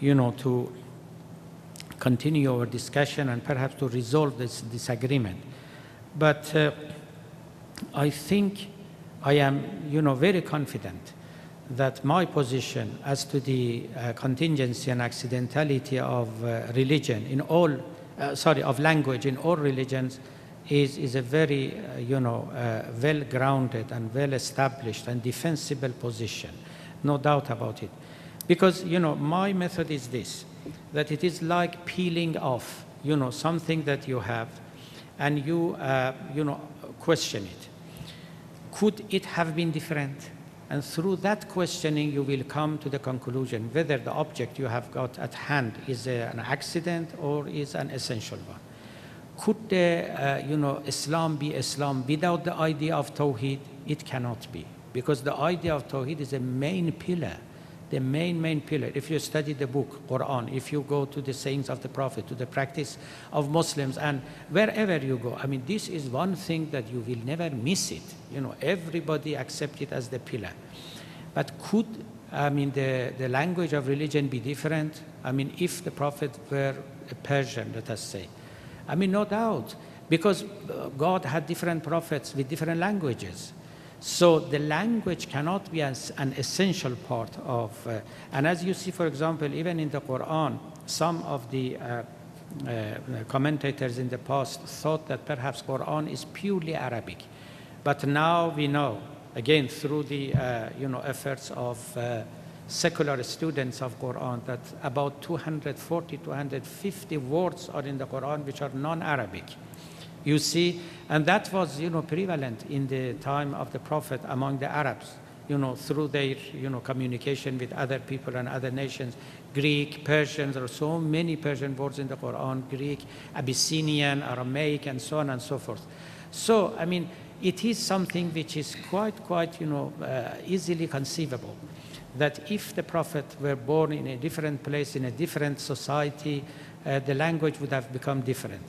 [SPEAKER 2] you know, to continue our discussion and perhaps to resolve this disagreement. But uh, I think I am, you know, very confident that my position as to the uh, contingency and accidentality of uh, religion in all, uh, sorry, of language in all religions is, is a very, uh, you know, uh, well-grounded and well-established and defensible position, no doubt about it. Because, you know, my method is this, that it is like peeling off, you know, something that you have and you, uh, you know, question it. Could it have been different? And through that questioning, you will come to the conclusion whether the object you have got at hand is a, an accident or is an essential one. Could the, uh, you know, Islam be Islam without the idea of Tawheed? It cannot be. Because the idea of Tawheed is a main pillar the main, main pillar. If you study the book, Quran, if you go to the sayings of the Prophet, to the practice of Muslims, and wherever you go, I mean, this is one thing that you will never miss it. You know, everybody accept it as the pillar. But could, I mean, the, the language of religion be different? I mean, if the Prophet were a Persian, let us say. I mean, no doubt, because uh, God had different prophets with different languages. So the language cannot be as an essential part of, uh, and as you see, for example, even in the Quran, some of the uh, uh, commentators in the past thought that perhaps Quran is purely Arabic. But now we know, again, through the uh, you know, efforts of uh, secular students of Quran, that about 240, 250 words are in the Quran which are non-Arabic. You see, and that was, you know, prevalent in the time of the Prophet among the Arabs, you know, through their, you know, communication with other people and other nations. Greek, Persian, there are so many Persian words in the Quran, Greek, Abyssinian, Aramaic, and so on and so forth. So, I mean, it is something which is quite, quite, you know, uh, easily conceivable that if the Prophet were born in a different place, in a different society, uh, the language would have become different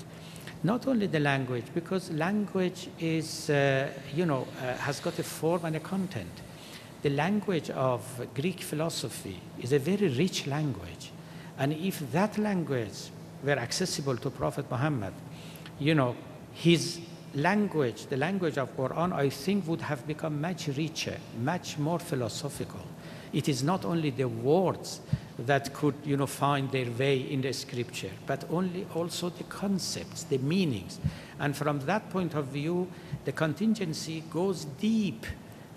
[SPEAKER 2] not only the language, because language is, uh, you know, uh, has got a form and a content. The language of Greek philosophy is a very rich language. And if that language were accessible to Prophet Muhammad, you know, his language, the language of Quran, I think would have become much richer, much more philosophical. It is not only the words that could you know, find their way in the scripture, but only also the concepts, the meanings. And from that point of view, the contingency goes deep,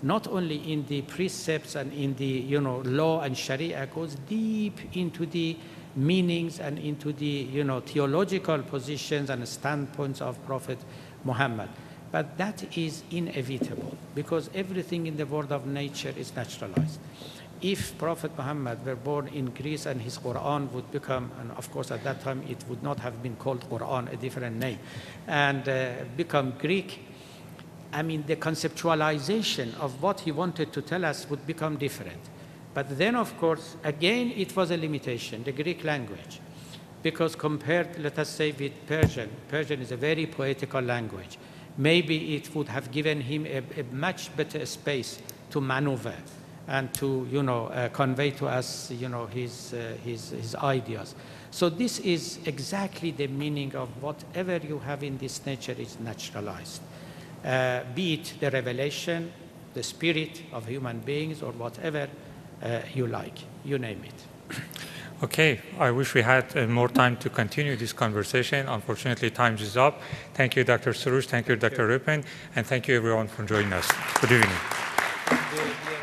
[SPEAKER 2] not only in the precepts and in the you know, law and sharia, goes deep into the meanings and into the you know, theological positions and standpoints of Prophet Muhammad. But that is inevitable because everything in the world of nature is naturalized if Prophet Muhammad were born in Greece and his Quran would become, and of course at that time it would not have been called Quran, a different name, and uh, become Greek, I mean, the conceptualization of what he wanted to tell us would become different. But then, of course, again, it was a limitation, the Greek language. Because compared, let us say, with Persian, Persian is a very poetical language. Maybe it would have given him a, a much better space to maneuver and to, you know, uh, convey to us, you know, his, uh, his, his ideas. So this is exactly the meaning of whatever you have in this nature is naturalized. Uh, be it the revelation, the spirit of human beings, or whatever uh, you like, you name it.
[SPEAKER 1] Okay, I wish we had uh, more time to continue this conversation. Unfortunately, time is up. Thank you, Dr. Soroush. Thank you, Dr. Rippin. And thank you, everyone, for joining us. Good evening.